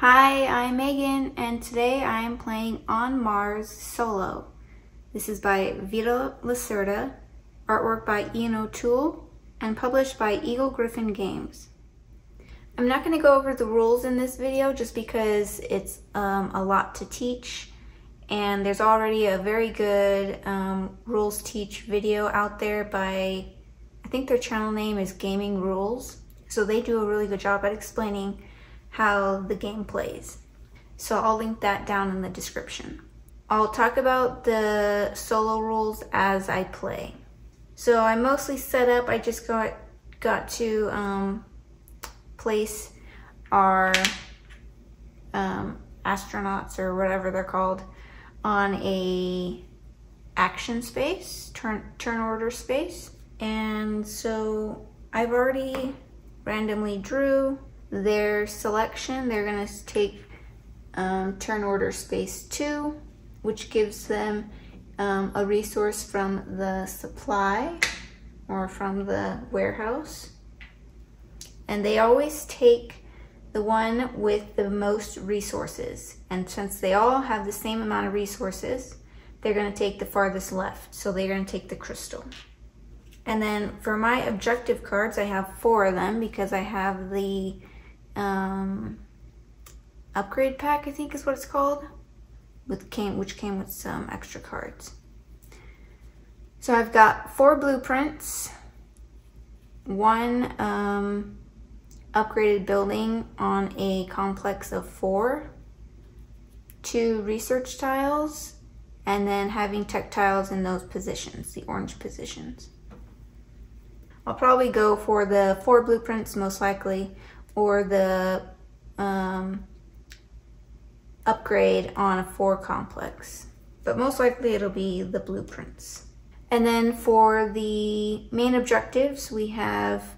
Hi, I'm Megan, and today I am playing On Mars Solo. This is by Vital Lacerda, artwork by Ian O'Toole, and published by Eagle Gryphon Games. I'm not going to go over the rules in this video just because it's um, a lot to teach, and there's already a very good um, rules teach video out there by, I think their channel name is Gaming Rules, so they do a really good job at explaining how the game plays. So I'll link that down in the description. I'll talk about the solo rules as I play. So I mostly set up, I just got, got to um, place our um, astronauts or whatever they're called on a action space, turn, turn order space. And so I've already randomly drew their selection. They're gonna take um, turn order space two, which gives them um, a resource from the supply or from the warehouse. And they always take the one with the most resources. And since they all have the same amount of resources, they're gonna take the farthest left. So they're gonna take the crystal. And then for my objective cards, I have four of them because I have the um, upgrade pack, I think is what it's called, with came which came with some extra cards. So I've got four blueprints, one um, upgraded building on a complex of four, two research tiles, and then having tech tiles in those positions, the orange positions. I'll probably go for the four blueprints most likely, or the um, upgrade on a four complex. But most likely it'll be the blueprints. And then for the main objectives, we have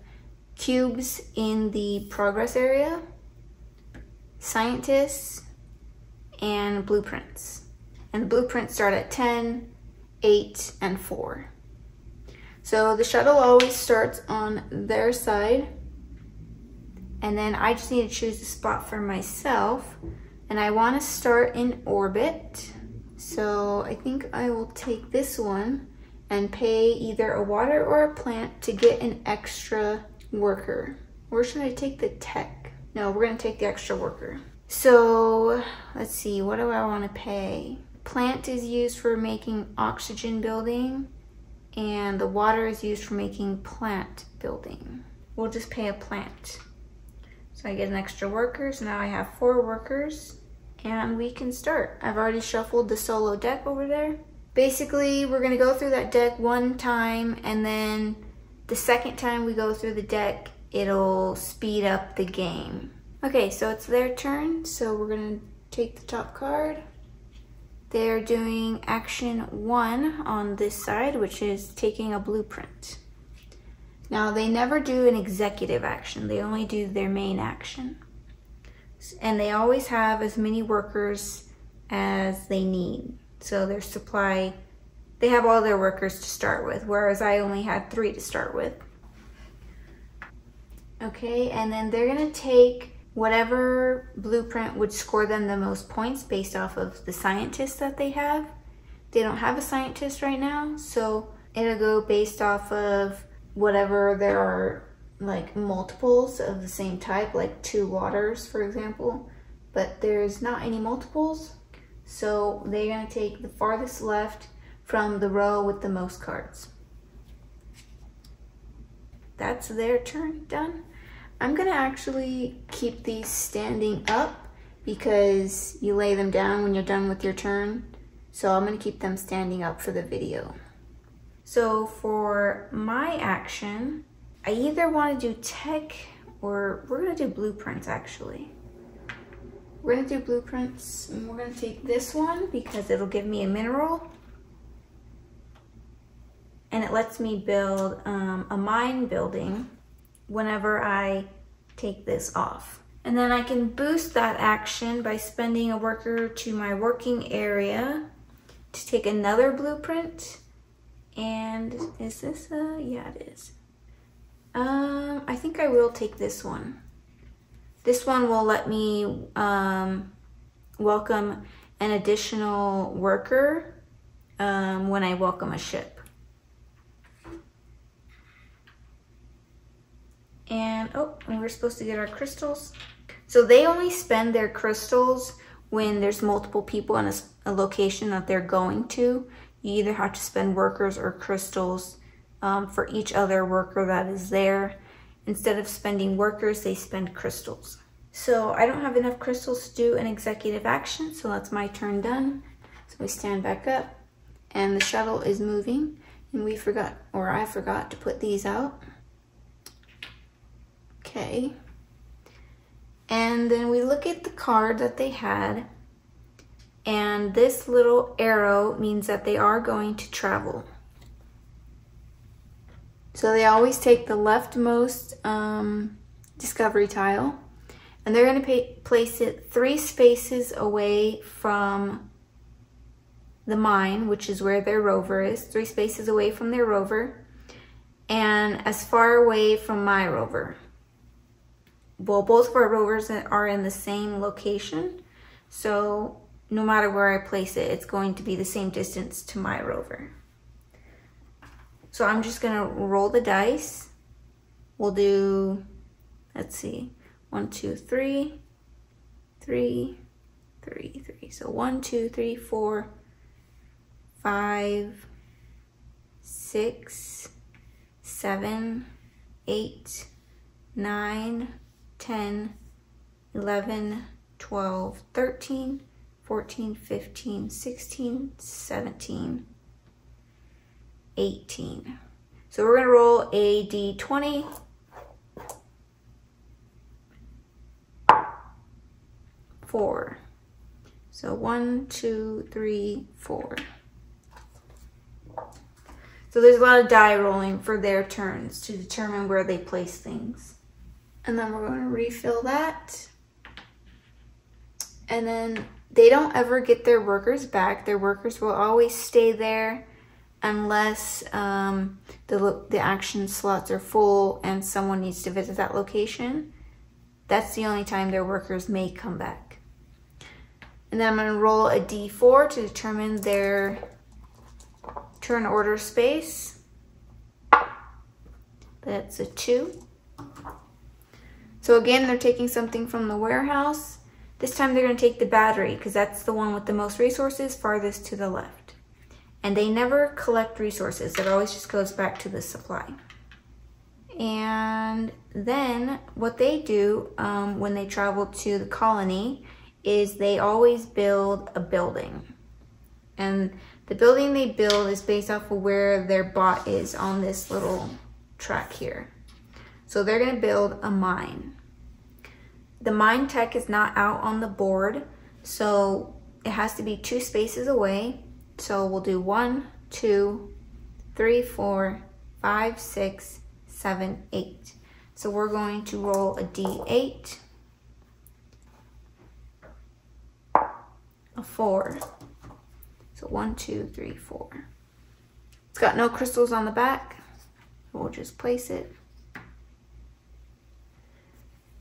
cubes in the progress area, scientists, and blueprints. And the blueprints start at 10, 8, and 4. So the shuttle always starts on their side and then I just need to choose a spot for myself. And I want to start in orbit. So I think I will take this one and pay either a water or a plant to get an extra worker. Or should I take the tech? No, we're gonna take the extra worker. So let's see, what do I wanna pay? Plant is used for making oxygen building and the water is used for making plant building. We'll just pay a plant. So I get an extra worker, so now I have four workers and we can start. I've already shuffled the solo deck over there. Basically, we're gonna go through that deck one time and then the second time we go through the deck, it'll speed up the game. Okay, so it's their turn, so we're gonna take the top card. They're doing action one on this side, which is taking a blueprint. Now they never do an executive action, they only do their main action. And they always have as many workers as they need. So their supply, they have all their workers to start with, whereas I only had three to start with. Okay, and then they're gonna take whatever blueprint would score them the most points based off of the scientists that they have. They don't have a scientist right now, so it'll go based off of whatever there are like multiples of the same type, like two waters, for example, but there's not any multiples. So they're gonna take the farthest left from the row with the most cards. That's their turn done. I'm gonna actually keep these standing up because you lay them down when you're done with your turn. So I'm gonna keep them standing up for the video. So for my action, I either want to do tech or we're going to do blueprints actually. We're going to do blueprints and we're going to take this one because it'll give me a mineral. And it lets me build um, a mine building whenever I take this off. And then I can boost that action by spending a worker to my working area to take another blueprint and is this a, yeah it is. Um, I think I will take this one. This one will let me um, welcome an additional worker um, when I welcome a ship. And, oh, and we're supposed to get our crystals. So they only spend their crystals when there's multiple people in a, a location that they're going to. You either have to spend workers or crystals um, for each other worker that is there. Instead of spending workers, they spend crystals. So I don't have enough crystals to do an executive action, so that's my turn done. So we stand back up and the shuttle is moving and we forgot, or I forgot to put these out. Okay. And then we look at the card that they had and this little arrow means that they are going to travel. So they always take the leftmost um, discovery tile and they're going to place it three spaces away from the mine, which is where their rover is, three spaces away from their rover, and as far away from my rover. Well, both of our rovers are in the same location, so no matter where I place it, it's going to be the same distance to my rover. So I'm just gonna roll the dice. We'll do, let's see, one, two, three, three, three, three. So one, two, three, four, five, six, seven, eight, nine, ten, eleven, twelve, thirteen, fourteen, fifteen, sixteen, seventeen. 18. So we're to roll a d20. Four. So one, two, three, four. So there's a lot of die rolling for their turns to determine where they place things. And then we're going to refill that. And then they don't ever get their workers back. Their workers will always stay there unless um, the, the action slots are full and someone needs to visit that location. That's the only time their workers may come back. And then I'm to roll a d4 to determine their turn order space. That's a 2. So again, they're taking something from the warehouse. This time they're going to take the battery because that's the one with the most resources farthest to the left and they never collect resources. It always just goes back to the supply. And then what they do um, when they travel to the colony is they always build a building. And the building they build is based off of where their bot is on this little track here. So they're gonna build a mine. The mine tech is not out on the board, so it has to be two spaces away so we'll do one, two, three, four, five, six, seven, eight. So we're going to roll a d8, a four. So one, two, three, four. It's got no crystals on the back. We'll just place it.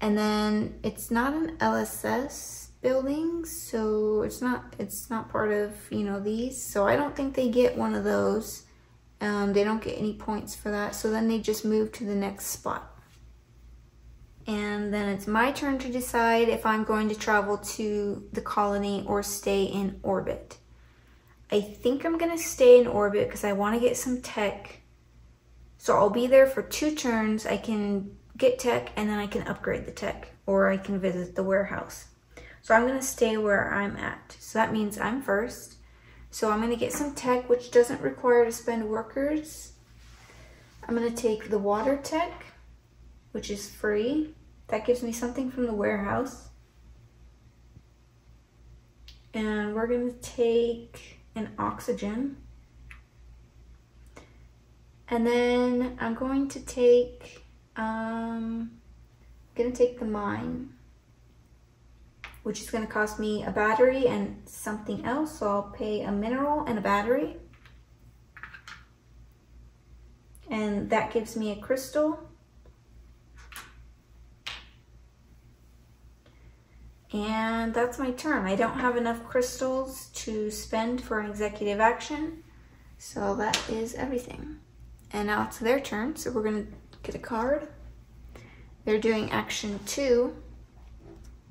And then it's not an LSS, building, so it's not it's not part of you know these. So I don't think they get one of those. Um, they don't get any points for that. So then they just move to the next spot. And then it's my turn to decide if I'm going to travel to the colony or stay in orbit. I think I'm gonna stay in orbit because I want to get some tech. So I'll be there for two turns. I can get tech and then I can upgrade the tech or I can visit the warehouse so I'm gonna stay where I'm at. So that means I'm first. So I'm gonna get some tech, which doesn't require to spend workers. I'm gonna take the water tech, which is free. That gives me something from the warehouse. And we're gonna take an oxygen. And then I'm going to take, um, gonna take the mine which is to cost me a battery and something else. So I'll pay a mineral and a battery. And that gives me a crystal. And that's my turn. I don't have enough crystals to spend for an executive action. So that is everything. And now it's their turn. So we're gonna get a card. They're doing action two.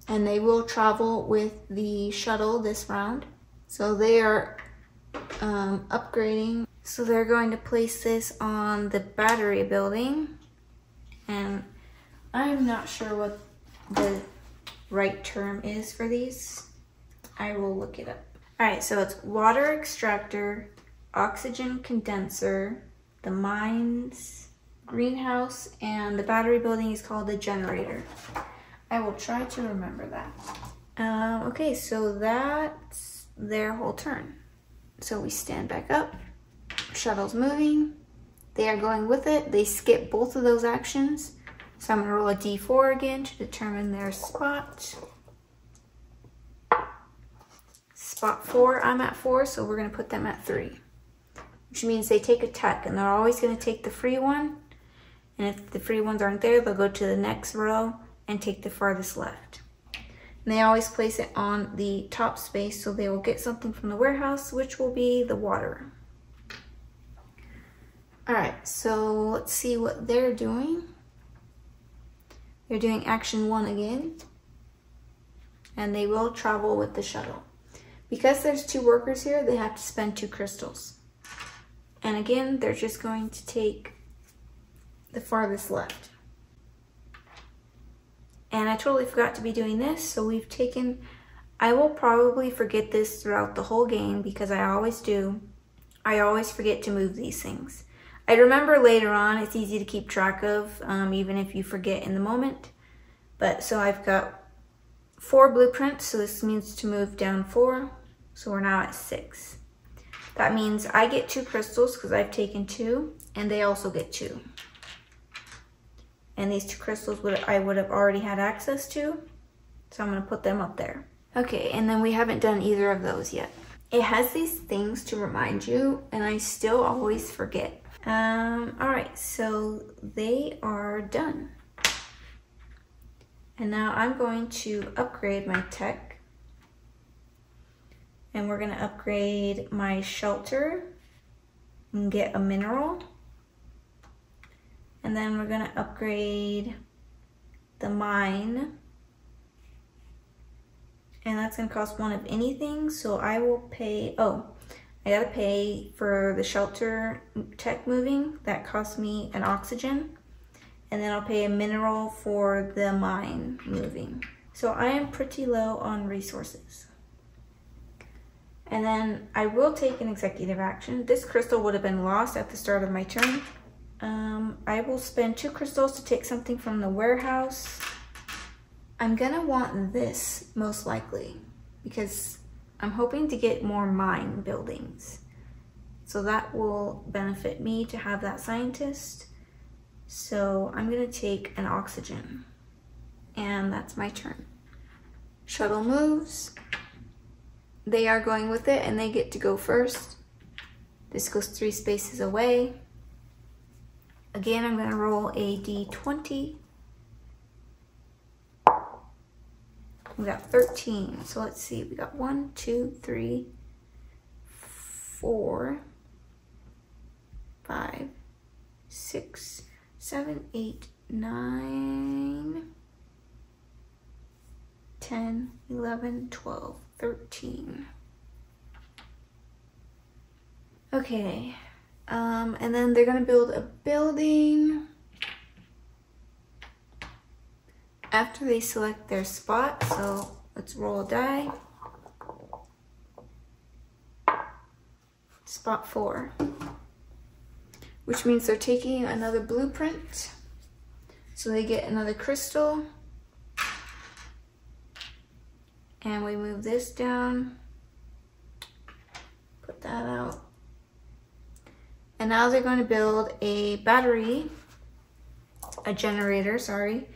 And they will travel with the shuttle this round. So they are um, upgrading. So they're going to place this on the battery building. And I'm not sure what the right term is for these. I will look it up. All right, so it's water extractor, oxygen condenser, the mines, greenhouse, and the battery building is called the generator. I will try to remember that. Uh, okay, so that's their whole turn. So we stand back up, shuttle's moving, they are going with it, they skip both of those actions, so I'm gonna roll a d4 again to determine their spot. Spot four, I'm at four, so we're gonna put them at three. Which means they take a tech and they're always gonna take the free one. And if the free ones aren't there, they'll go to the next row and take the farthest left. And they always place it on the top space so they will get something from the warehouse, which will be the water. All right, so let's see what they're doing. They're doing action one again. And they will travel with the shuttle. Because there's two workers here, they have to spend two crystals. And again, they're just going to take the farthest left. And I totally forgot to be doing this, so we've taken, I will probably forget this throughout the whole game because I always do. I always forget to move these things. I remember later on, it's easy to keep track of, um, even if you forget in the moment. But so I've got four blueprints, so this means to move down four. So we're now at six. That means I get two crystals because I've taken two, and they also get two. And these two crystals would I would have already had access to, so I'm gonna put them up there. Okay, and then we haven't done either of those yet. It has these things to remind you, and I still always forget. Um, all right, so they are done. And now I'm going to upgrade my tech. And we're gonna upgrade my shelter and get a mineral. And then we're gonna upgrade the mine. And that's gonna cost one of anything, so I will pay, oh, I gotta pay for the shelter tech moving. That costs me an oxygen. And then I'll pay a mineral for the mine moving. So I am pretty low on resources. And then I will take an executive action. This crystal would have been lost at the start of my turn. Um, I will spend two crystals to take something from the warehouse. I'm gonna want this most likely because I'm hoping to get more mine buildings. So that will benefit me to have that scientist. So I'm gonna take an oxygen and that's my turn. Shuttle moves. They are going with it and they get to go first. This goes three spaces away. Again, I'm gonna roll a d20 We got 13. So let's see. We got one, two, three, four, five, six, seven, eight, nine, 10, 11, 12, 13. Okay. Um, and then they're to build a building. after they select their spot, so let's roll a die. Spot four, which means they're taking another blueprint. So they get another crystal. And we move this down, put that out. And now they're going to build a battery, a generator, sorry,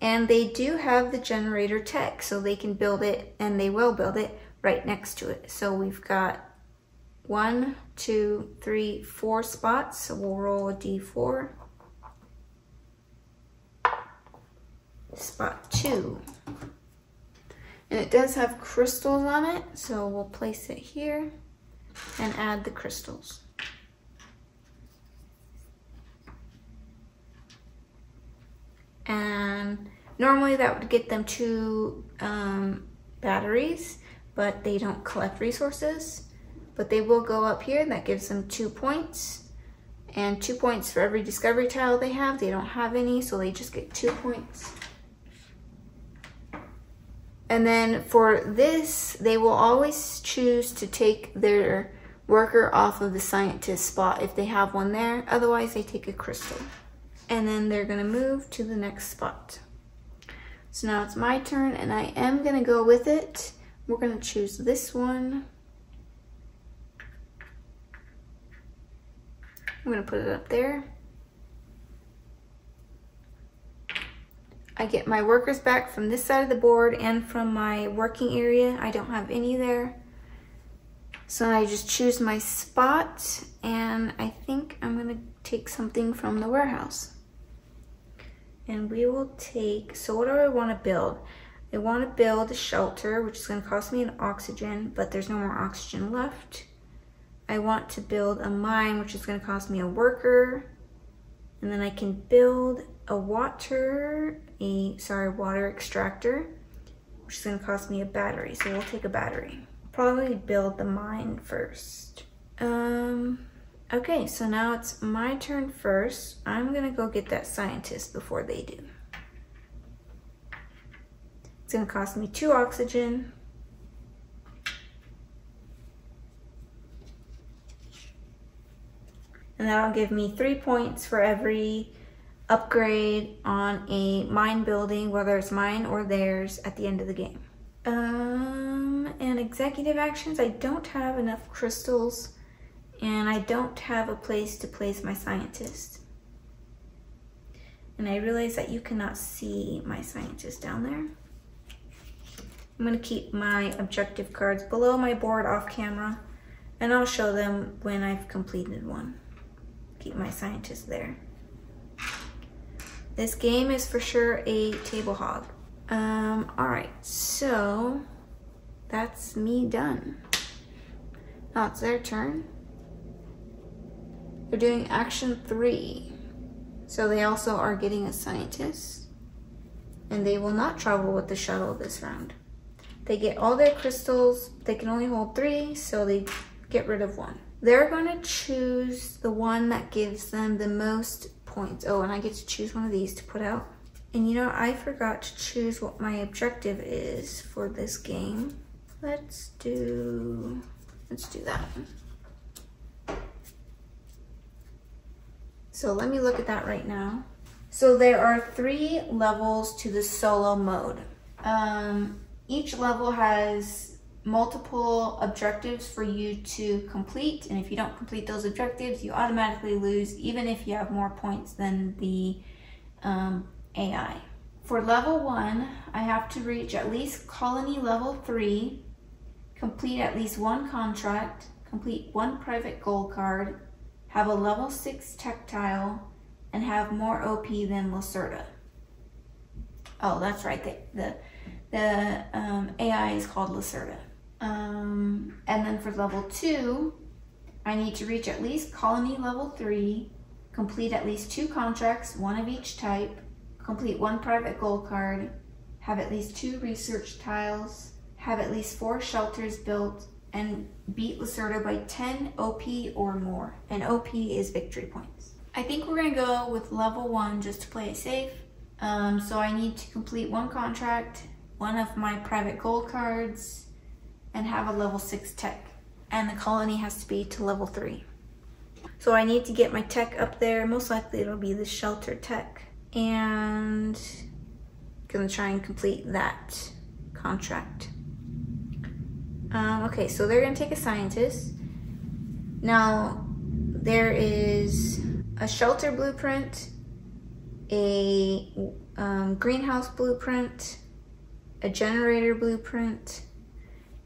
and they do have the generator tech, so they can build it, and they will build it right next to it. So we've got one, two, three, four spots. So we'll roll a D4. Spot two. And it does have crystals on it, so we'll place it here and add the crystals. And normally that would get them two um, batteries, but they don't collect resources. But they will go up here, that gives them two points. And two points for every discovery tile they have. They don't have any, so they just get two points. And then for this, they will always choose to take their worker off of the scientist spot if they have one there. Otherwise, they take a crystal. And then they're gonna move to the next spot. So now it's my turn and I am gonna go with it. We're gonna choose this one. I'm gonna put it up there. I get my workers back from this side of the board and from my working area. I don't have any there. So I just choose my spot and I think I'm gonna take something from the warehouse. And we will take, so what do I wanna build? I wanna build a shelter, which is gonna cost me an oxygen, but there's no more oxygen left. I want to build a mine, which is gonna cost me a worker. And then I can build a water, a, sorry, water extractor, which is gonna cost me a battery. So we'll take a battery. Probably build the mine first. Um, okay, so now it's my turn first. I'm gonna go get that scientist before they do. It's gonna cost me two oxygen. And that'll give me three points for every upgrade on a mine building, whether it's mine or theirs at the end of the game. Um, and executive actions, I don't have enough crystals and I don't have a place to place my scientist. And I realize that you cannot see my scientist down there. I'm gonna keep my objective cards below my board off camera and I'll show them when I've completed one. Keep my scientist there. This game is for sure a table hog. Um, all right, so that's me done. Now it's their turn. They're doing action three. So they also are getting a scientist. And they will not travel with the shuttle this round. They get all their crystals. They can only hold three, so they get rid of one. They're gonna choose the one that gives them the most points. Oh, and I get to choose one of these to put out. And you know, I forgot to choose what my objective is for this game. Let's do, let's do that So let me look at that right now. So there are three levels to the solo mode. Um, each level has multiple objectives for you to complete. And if you don't complete those objectives, you automatically lose, even if you have more points than the um, AI. For level one, I have to reach at least colony level three, complete at least one contract, complete one private goal card, have a level six tech tile, and have more OP than Lacerda. Oh, that's right. The, the, the um, AI is called Lacerda. Um, and then for level two, I need to reach at least colony level three, complete at least two contracts, one of each type, complete one private goal card, have at least two research tiles, have at least four shelters built, and beat Lacerda by 10 OP or more. And OP is victory points. I think we're gonna go with level one just to play it safe. Um, so I need to complete one contract, one of my private goal cards, and have a level six tech. And the colony has to be to level three. So I need to get my tech up there. Most likely it'll be the shelter tech. And gonna try and complete that contract. Um, okay, so they're gonna take a scientist. Now, there is a shelter blueprint, a um, greenhouse blueprint, a generator blueprint,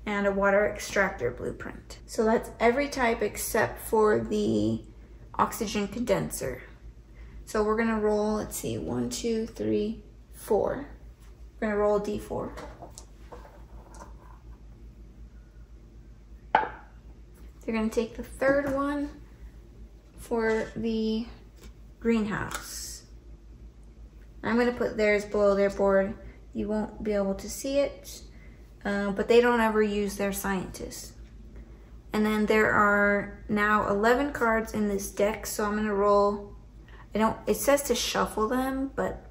and a water extractor blueprint. So that's every type except for the oxygen condenser. So we're gonna roll, let's see, one, two, three, four. We're gonna roll a D4. They're gonna take the third one for the greenhouse. I'm gonna put theirs below their board. You won't be able to see it, uh, but they don't ever use their scientists. And then there are now 11 cards in this deck, so I'm gonna roll, I don't, it says to shuffle them, but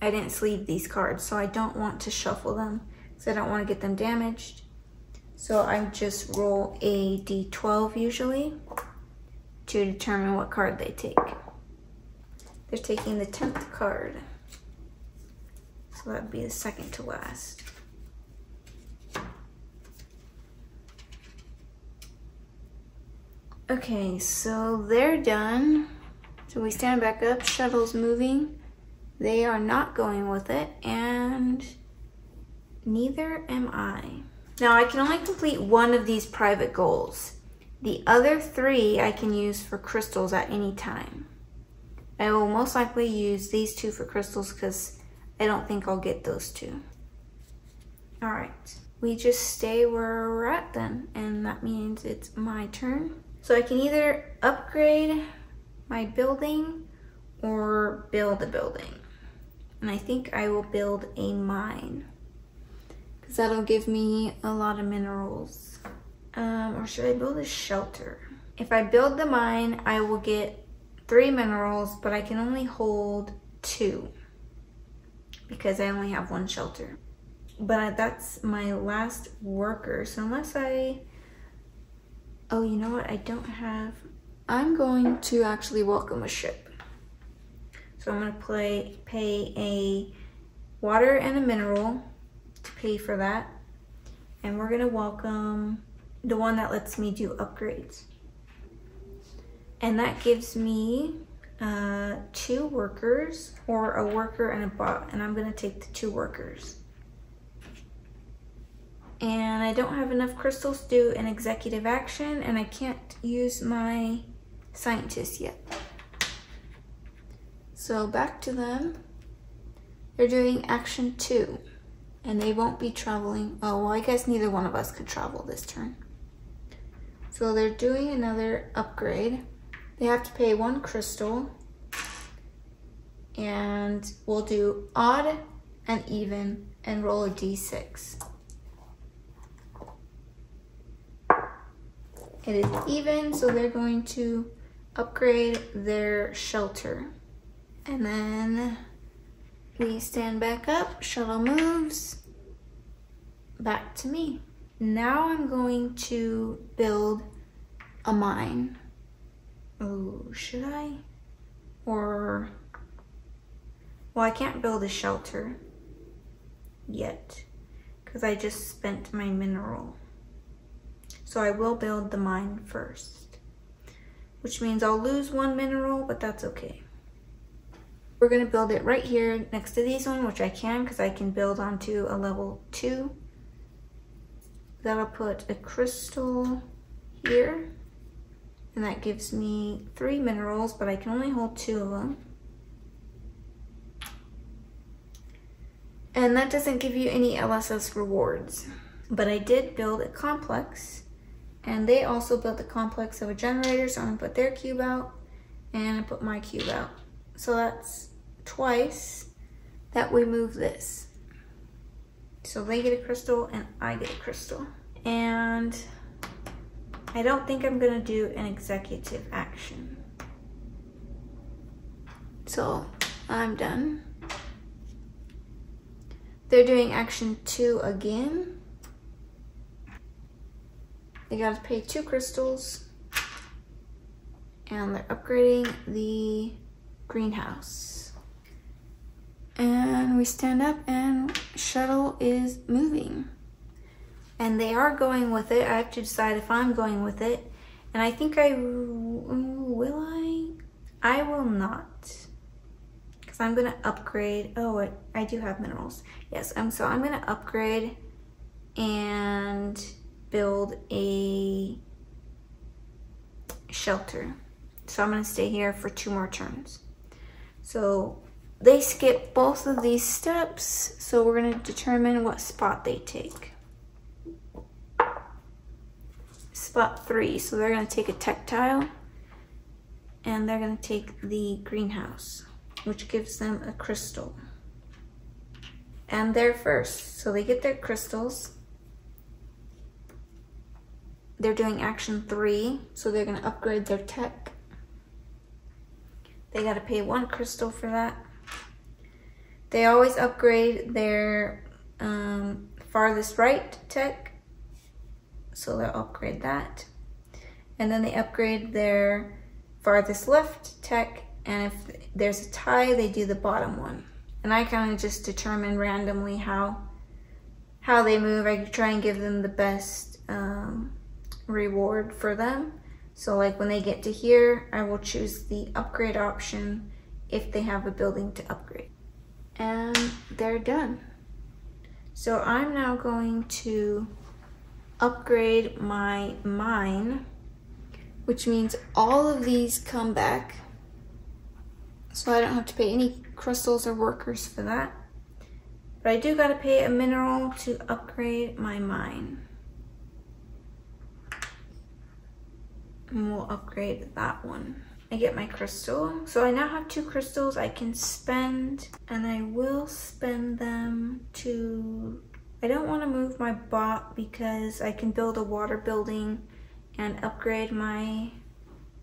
I didn't sleeve these cards, so I don't want to shuffle them, because I don't wanna get them damaged. So I just roll a d12 usually to determine what card they take. They're taking the 10th card. So that would be the second to last. Okay, so they're done. So we stand back up, shuttle's moving. They are not going with it, and neither am I. Now I can only complete one of these private goals. The other three I can use for crystals at any time. I will most likely use these two for crystals because I don't think I'll get those two. All right, we just stay where we're at then, and that means it's my turn. So I can either upgrade my building or build a building. And I think I will build a mine because that'll give me a lot of minerals. Um, or should I build a shelter? If I build the mine, I will get three minerals, but I can only hold two because I only have one shelter. But that's my last worker, so unless I Oh, you know what? I don't have... I'm going to actually welcome a ship. So I'm going to play, pay a water and a mineral to pay for that. And we're to welcome the one that lets me do upgrades. And that gives me uh, two workers or a worker and a bot. And I'm to take the two workers and I don't have enough crystals to do an executive action and I can't use my scientist yet. So back to them. They're doing action two and they won't be traveling. Oh, well, I guess neither one of us could travel this turn. So they're doing another upgrade. They have to pay one crystal and we'll do odd and even and roll a d6. It is even, so they're going to upgrade their shelter. And then we stand back up, shuttle moves, back to me. Now I'm going to build a mine. Oh, should I? Or, well, I can't build a shelter yet because I just spent my mineral. So I will build the mine first, which means I'll lose one mineral, but that's okay. We're gonna build it right here next to these one, which I can because I can build onto a level two. That'll put a crystal here. And that gives me three minerals, but I can only hold two of them. And that doesn't give you any LSS rewards. But I did build a complex and they also built a complex of a generator, so I'm gonna put their cube out and I put my cube out. So that's twice that we move this. So they get a crystal and I get a crystal. And I don't think I'm gonna do an executive action. So I'm done. They're doing action two again. They got to pay two crystals. And they're upgrading the greenhouse. And we stand up and shuttle is moving. And they are going with it. I have to decide if I'm going with it. And I think I, will I? I will not. Because I'm going to upgrade. Oh, I, I do have minerals. Yes, I'm, so I'm going to upgrade and build a shelter. So I'm gonna stay here for two more turns. So they skip both of these steps. So we're gonna determine what spot they take. spot three. So they're gonna take a tech tile and they're gonna take the greenhouse, which gives them a crystal. And they're first, so they get their crystals. They're doing action three, so they're gonna upgrade their tech. They gotta pay one crystal for that. They always upgrade their um, farthest right tech, so they'll upgrade that. And then they upgrade their farthest left tech, and if there's a tie, they do the bottom one. And I kind of just determine randomly how how they move. I try and give them the best um, reward for them. So like when they get to here, I will choose the upgrade option if they have a building to upgrade. And they're done. So I'm now going to upgrade my mine, which means all of these come back. So I don't have to pay any crystals or workers for that. But I do gotta pay a mineral to upgrade my mine. And we'll upgrade that one. I get my crystal. So I now have two crystals I can spend and I will spend them to, I don't want to move my bot because I can build a water building and upgrade my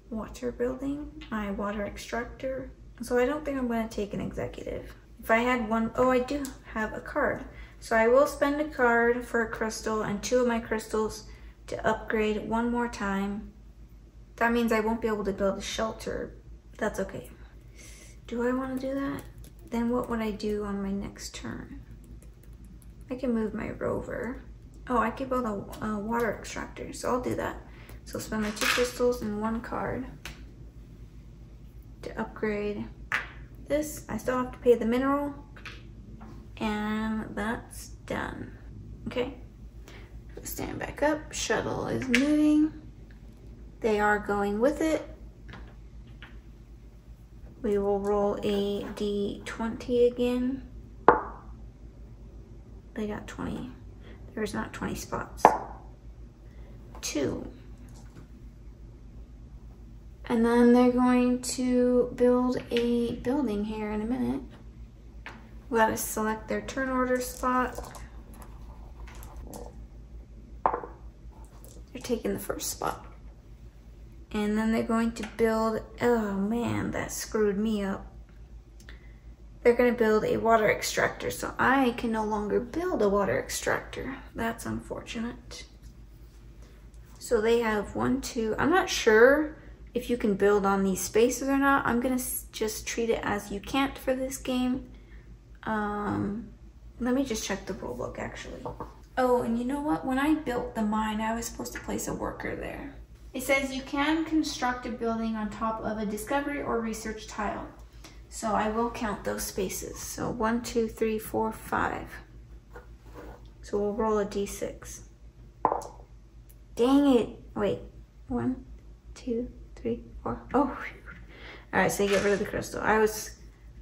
water building, my water extractor. So I don't think I'm going to take an executive. If I had one, oh, I do have a card. So I will spend a card for a crystal and two of my crystals to upgrade one more time that means I won't be able to build a shelter. That's okay. Do I want to do that? Then what would I do on my next turn? I can move my rover. Oh, I could build a, a water extractor, so I'll do that. So spend my two crystals and one card to upgrade this. I still have to pay the mineral, and that's done. Okay, stand back up. Shuttle is moving. They are going with it. We will roll a d20 again. They got 20. There's not 20 spots. Two. And then they're going to build a building here in a minute. We gotta select their turn order spot. They're taking the first spot and then they're going to build, oh man, that screwed me up. They're gonna build a water extractor, so I can no longer build a water extractor. That's unfortunate. So they have one, two, I'm not sure if you can build on these spaces or not. I'm gonna just treat it as you can't for this game. Um, let me just check the rulebook actually. Oh, and you know what? When I built the mine, I was supposed to place a worker there. It says you can construct a building on top of a discovery or research tile. So I will count those spaces. So one, two, three, four, five. So we'll roll a d6. Dang it. Wait, one, two, three, four. Oh, all right, so you get rid of the crystal. I was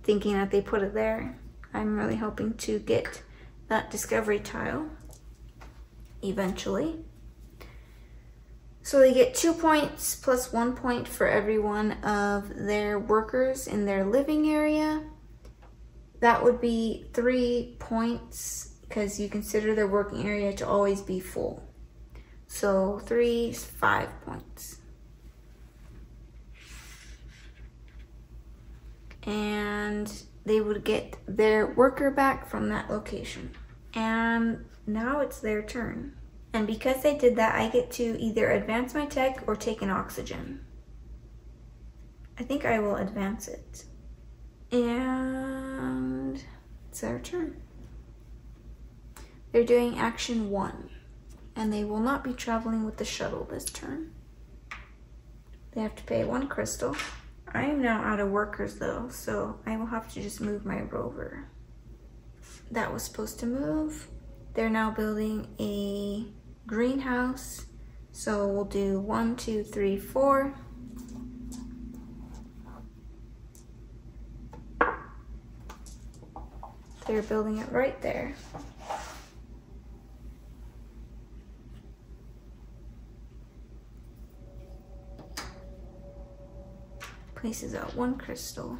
thinking that they put it there. I'm really hoping to get that discovery tile eventually. So they get two points plus one point for every one of their workers in their living area. That would be three points because you consider their working area to always be full. So three is five points. And they would get their worker back from that location. And now it's their turn. And because they did that, I get to either advance my tech or take an oxygen. I think I will advance it. And it's their turn. They're doing action one, and they will not be traveling with the shuttle this turn. They have to pay one crystal. I am now out of workers though, so I will have to just move my rover. That was supposed to move. They're now building a greenhouse. So we'll do one, two, three, four. They're building it right there. Places out one crystal.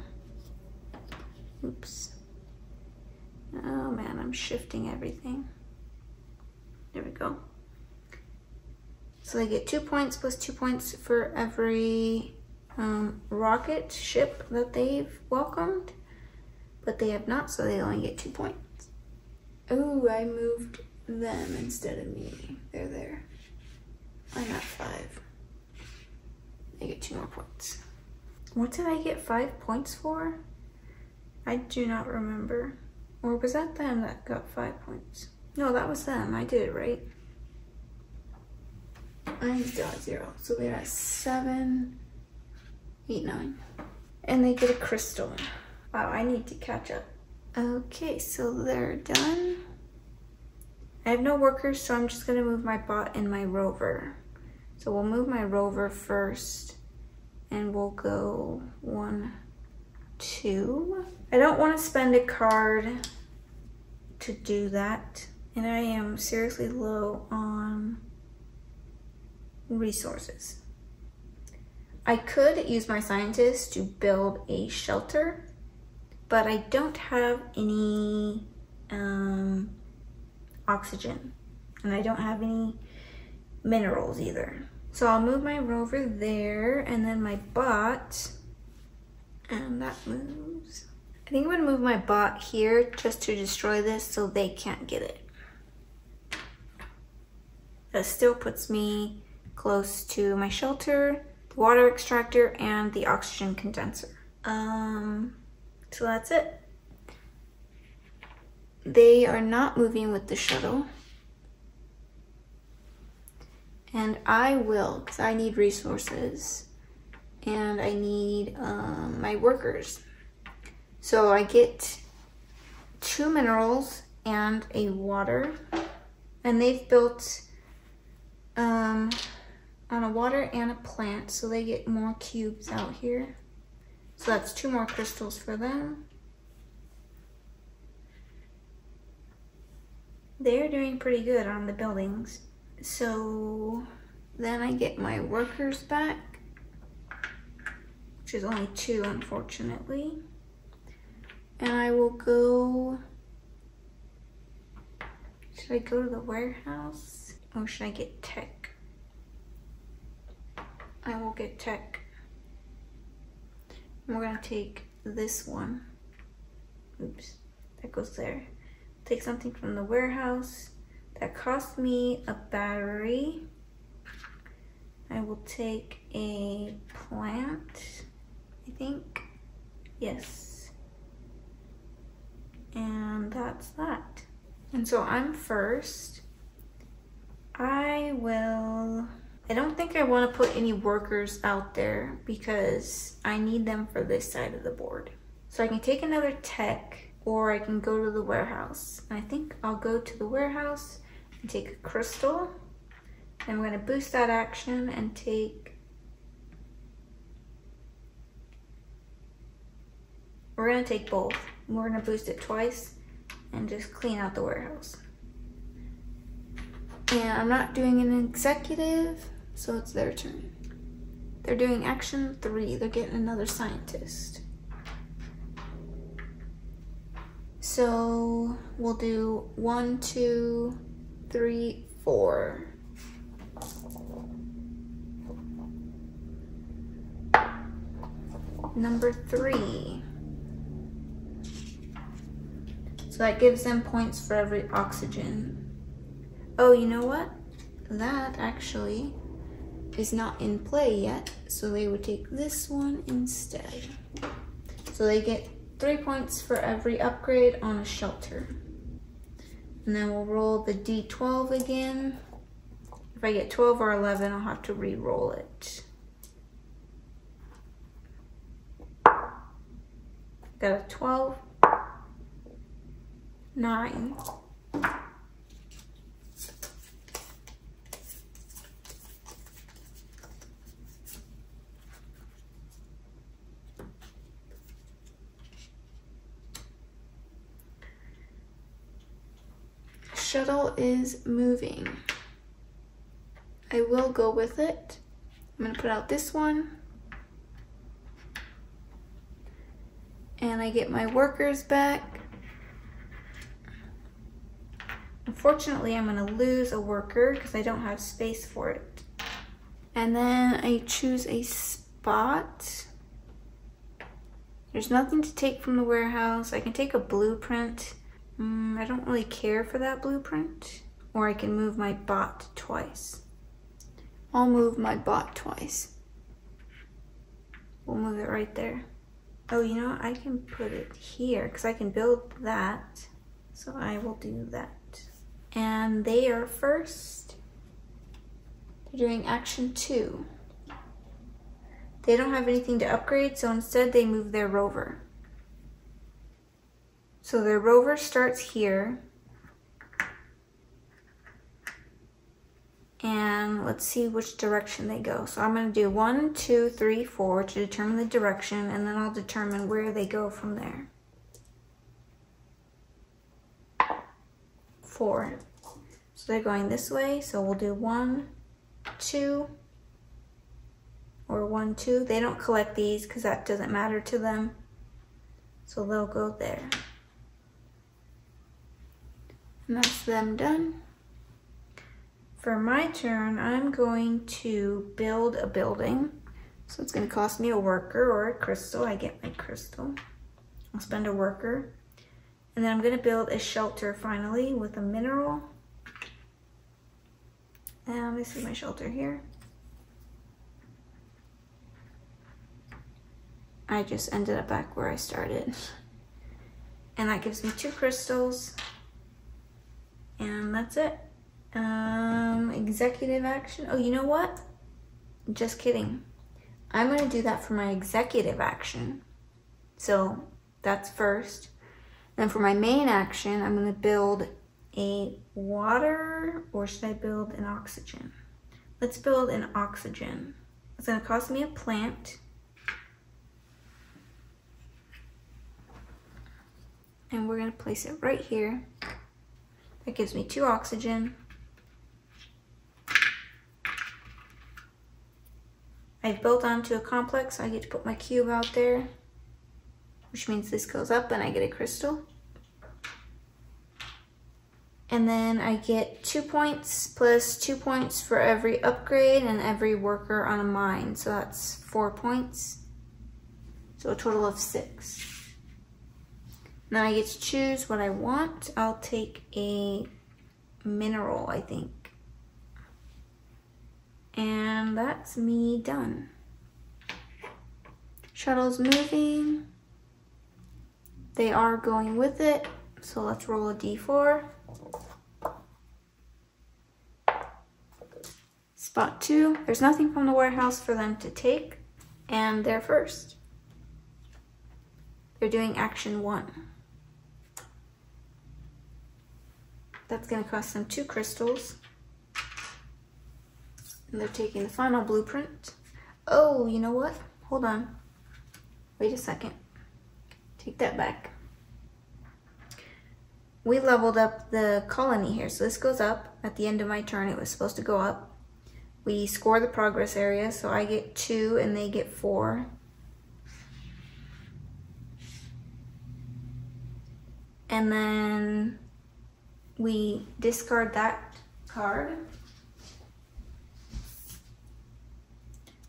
Oops. Oh man, I'm shifting everything. There we go. So they get two points plus two points for every um, rocket ship that they've welcomed, but they have not, so they only get two points. Oh, I moved them instead of me. They're there. I'm at five. They get two more points. What did I get five points for? I do not remember. Or was that them that got five points? No, that was them. I did it right. I'm still at zero. So they're at seven, eight, nine. And they get a crystal. Wow, I need to catch up. Okay, so they're done. I have no workers, so I'm just gonna move my bot and my rover. So we'll move my rover first and we'll go one, two. I don't wanna spend a card to do that. And I am seriously low on resources. I could use my scientist to build a shelter, but I don't have any um, oxygen and I don't have any minerals either. So I'll move my rover there and then my bot, and that moves. I think I'm gonna move my bot here just to destroy this so they can't get it. That still puts me close to my shelter, the water extractor, and the oxygen condenser. Um, so that's it. They are not moving with the shuttle. And I will, because I need resources. And I need um, my workers. So I get two minerals and a water. And they've built um, on a water and a plant, so they get more cubes out here. So that's two more crystals for them. They're doing pretty good on the buildings. So then I get my workers back, which is only two, unfortunately. And I will go, should I go to the warehouse or should I get tech? I will get. And we're gonna take this one. Oops, that goes there. Take something from the warehouse. That cost me a battery. I will take a plant, I think. Yes. And that's that. And so I'm first. I will I don't think I want to put any workers out there because I need them for this side of the board. So I can take another tech or I can go to the warehouse. And I think I'll go to the warehouse and take a crystal. And I'm going to boost that action and take... We're going to take both. We're going to boost it twice and just clean out the warehouse. And I'm not doing an executive, so it's their turn. They're doing action three. They're getting another scientist. So we'll do one, two, three, four. Number three. So that gives them points for every oxygen. Oh, you know what? That actually is not in play yet, so they would take this one instead. So they get three points for every upgrade on a shelter. And then we'll roll the D12 again. If I get 12 or 11, I'll have to re-roll it. Got a 12, 9, shuttle is moving. I will go with it. I'm gonna put out this one. And I get my workers back. Unfortunately, I'm gonna lose a worker because I don't have space for it. And then I choose a spot. There's nothing to take from the warehouse. I can take a blueprint. Mm, I don't really care for that blueprint. Or I can move my bot twice. I'll move my bot twice. We'll move it right there. Oh, you know? I can put it here because I can build that. So I will do that and they are first. They're doing action two. They don't have anything to upgrade, so instead they move their rover. So the rover starts here. And let's see which direction they go. So I'm gonna do one, two, three, four to determine the direction, and then I'll determine where they go from there. four. So they're going this way, so we'll do one, two, or one, two. They don't collect these because that doesn't matter to them. So they'll go there. And that's them done. For my turn, I'm going to build a building. So it's gonna cost me a worker or a crystal. I get my crystal. I'll spend a worker. And then I'm gonna build a shelter finally with a mineral. And this is my shelter here. I just ended up back where I started. And that gives me two crystals. And that's it. Um, executive action. Oh, you know what? Just kidding. I'm gonna do that for my executive action. So that's first. Then for my main action, I'm gonna build a water or should I build an oxygen? Let's build an oxygen. It's gonna cost me a plant. And we're gonna place it right here. That gives me two oxygen. I've built onto a complex, so I get to put my cube out there which means this goes up and I get a crystal. And then I get two points plus two points for every upgrade and every worker on a mine. So that's four points. So a total of six. Now I get to choose what I want. I'll take a mineral, I think. And that's me done. Shuttle's moving. They are going with it, so let's roll a d4. Spot two, there's nothing from the warehouse for them to take, and they're first. They're doing action one. That's gonna cost them two crystals. And they're taking the final blueprint. Oh, you know what? Hold on. Wait a second. Take that back. We leveled up the colony here. So this goes up. At the end of my turn, it was supposed to go up. We score the progress area, so I get two and they get four. And then we discard that card.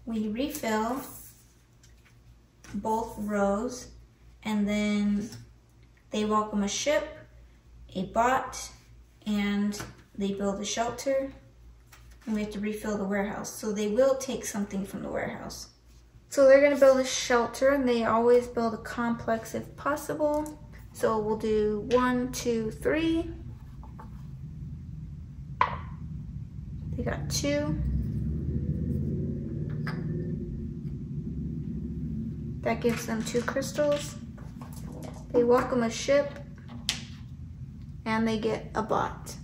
We refill both rows and then they welcome a ship, a bot, and they build a shelter, and we have to refill the warehouse. So they will take something from the warehouse. So they're gonna build a shelter, and they always build a complex if possible. So we'll do one, two, three. They got two. That gives them two crystals. They walk welcome a ship and they get a bot.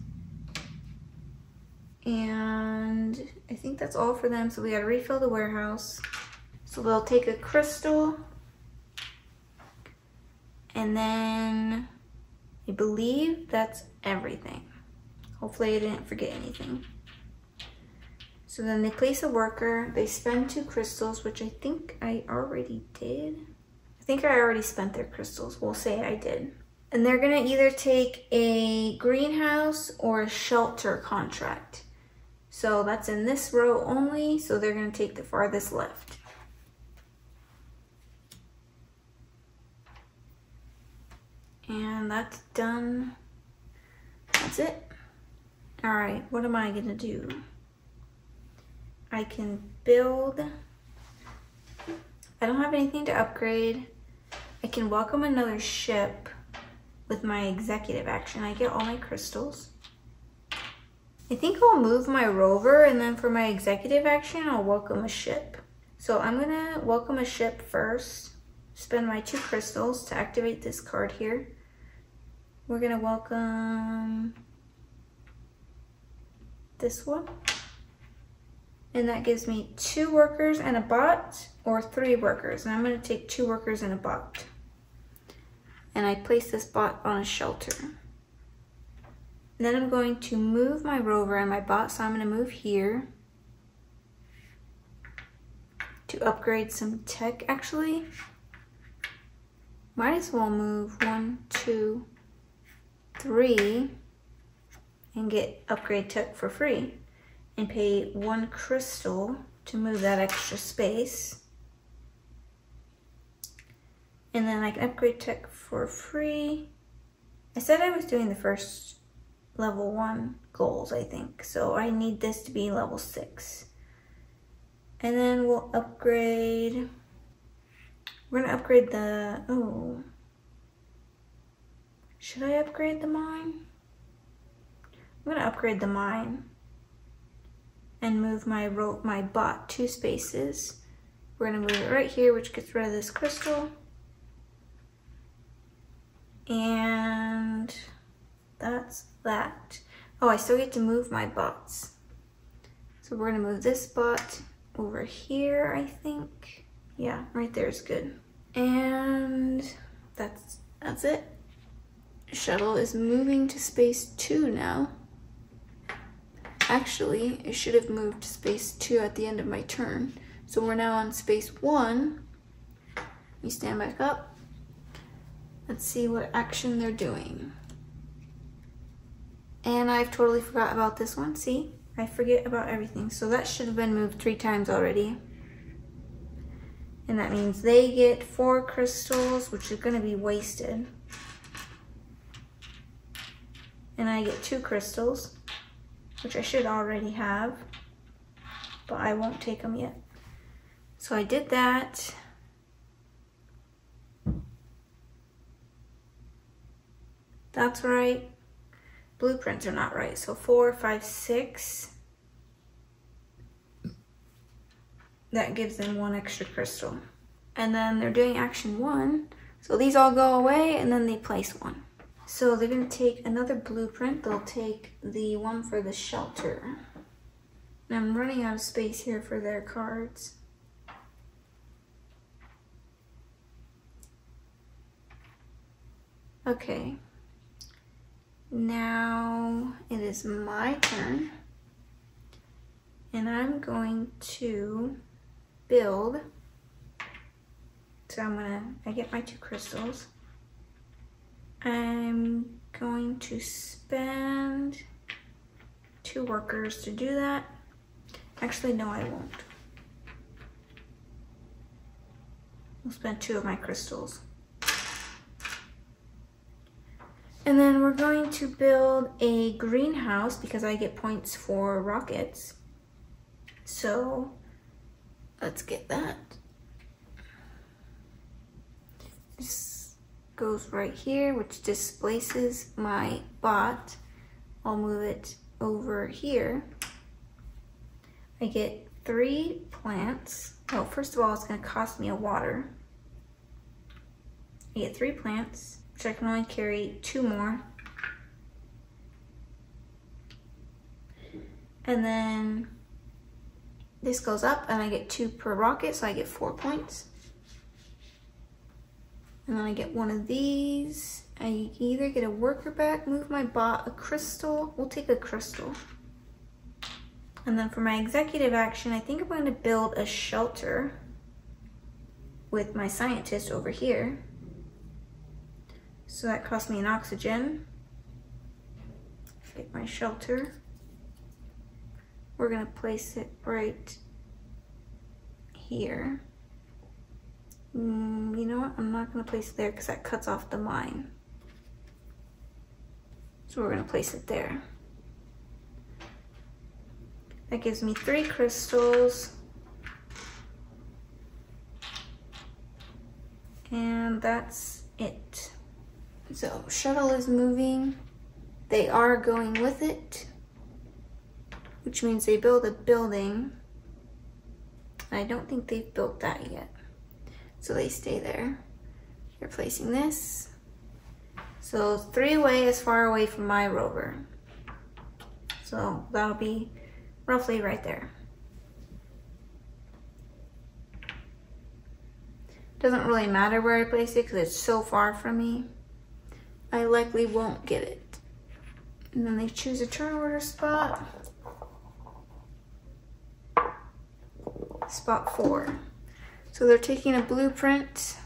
And I think that's all for them. So we gotta refill the warehouse. So they'll take a crystal and then I believe that's everything. Hopefully I didn't forget anything. So then they place a worker, they spend two crystals, which I think I already did I think I already spent their crystals. We'll say I did. And they're gonna either take a greenhouse or a shelter contract. So that's in this row only, so they're gonna take the farthest left. And that's done. That's it. All right, what am I gonna do? I can build. I don't have anything to upgrade. I can welcome another ship with my executive action. I get all my crystals. I think I'll move my rover and then for my executive action, I'll welcome a ship. So I'm gonna welcome a ship first, spend my two crystals to activate this card here. We're gonna welcome this one. And that gives me two workers and a bot or three workers. And I'm gonna take two workers and a bot. And I place this bot on a shelter. then I'm going to move my rover and my bot. So I'm gonna move here to upgrade some tech actually. Might as well move one, two, three and get upgrade tech for free and pay one crystal to move that extra space. And then I can upgrade tech for free. I said I was doing the first level one goals, I think. So I need this to be level six. And then we'll upgrade, we're gonna upgrade the, oh. Should I upgrade the mine? I'm gonna upgrade the mine and move my rope, my bot two spaces. We're gonna move it right here, which gets rid of this crystal. And that's that. Oh, I still get to move my bots. So we're gonna move this bot over here, I think. Yeah, right there is good. And that's that's it. Shuttle is moving to space two now. Actually, it should have moved space two at the end of my turn. So we're now on space one. We stand back up. Let's see what action they're doing. And I've totally forgot about this one. See, I forget about everything. So that should have been moved three times already. And that means they get four crystals, which is gonna be wasted. And I get two crystals which I should already have, but I won't take them yet. So I did that. That's right. Blueprints are not right. So four, five, six. That gives them one extra crystal. And then they're doing action one. So these all go away and then they place one. So they're gonna take another blueprint. They'll take the one for the shelter. I'm running out of space here for their cards. Okay. Now it is my turn. And I'm going to build. So I'm gonna, I get my two crystals. I'm going to spend two workers to do that. Actually, no, I won't. I'll spend two of my crystals. And then we're going to build a greenhouse because I get points for rockets. So let's get that. Goes right here, which displaces my bot. I'll move it over here. I get three plants. Well, first of all, it's gonna cost me a water. I get three plants, which I can only carry two more. And then this goes up and I get two per rocket, so I get four points. And then I get one of these. I either get a worker back, move my bot, a crystal. We'll take a crystal. And then for my executive action, I think I'm going to build a shelter. with my scientist over here. So that cost me an oxygen. Get my shelter. We're gonna place it right here. Mm, you know what? I'm not gonna place it there because that cuts off the mine. So we're gonna place it there. That gives me three crystals. And that's it. So shuttle is moving. They are going with it, which means they build a building. I don't think they've built that yet. So they stay there. They're placing this. So three away is far away from my rover. So that'll be roughly right there. Doesn't really matter where I place it because it's so far from me. I likely won't get it. And then they choose a turn order spot. Spot four. So they're taking a blueprint.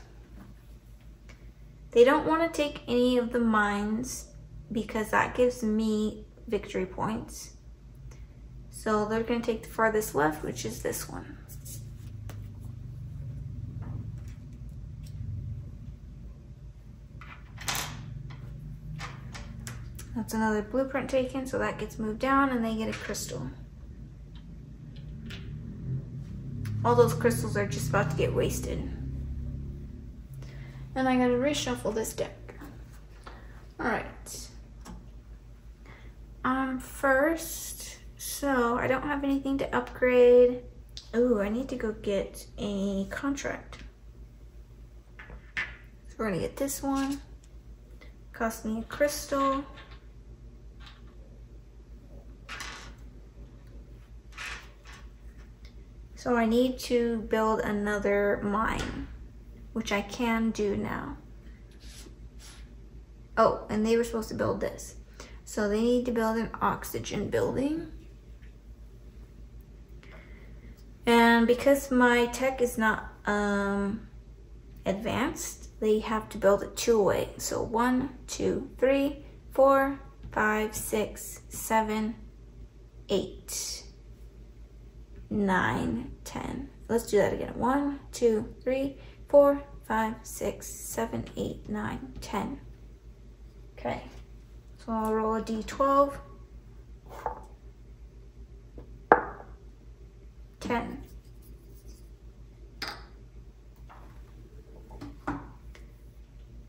They don't want to take any of the mines because that gives me victory points. So they're going to take the farthest left, which is this one. That's another blueprint taken, so that gets moved down and they get a crystal. All those crystals are just about to get wasted. And I gotta reshuffle this deck. All right. Um, first, so I don't have anything to upgrade. Oh, I need to go get a contract. So we're gonna get this one. Cost me a crystal. So I need to build another mine, which I can do now. Oh, and they were supposed to build this. So they need to build an oxygen building. And because my tech is not um, advanced, they have to build it two way. So one, two, three, four, five, six, seven, eight nine, ten. Let's do that again. One, two, three, four, five, six, seven, eight, nine, ten. Okay, so I'll roll a d12. 10.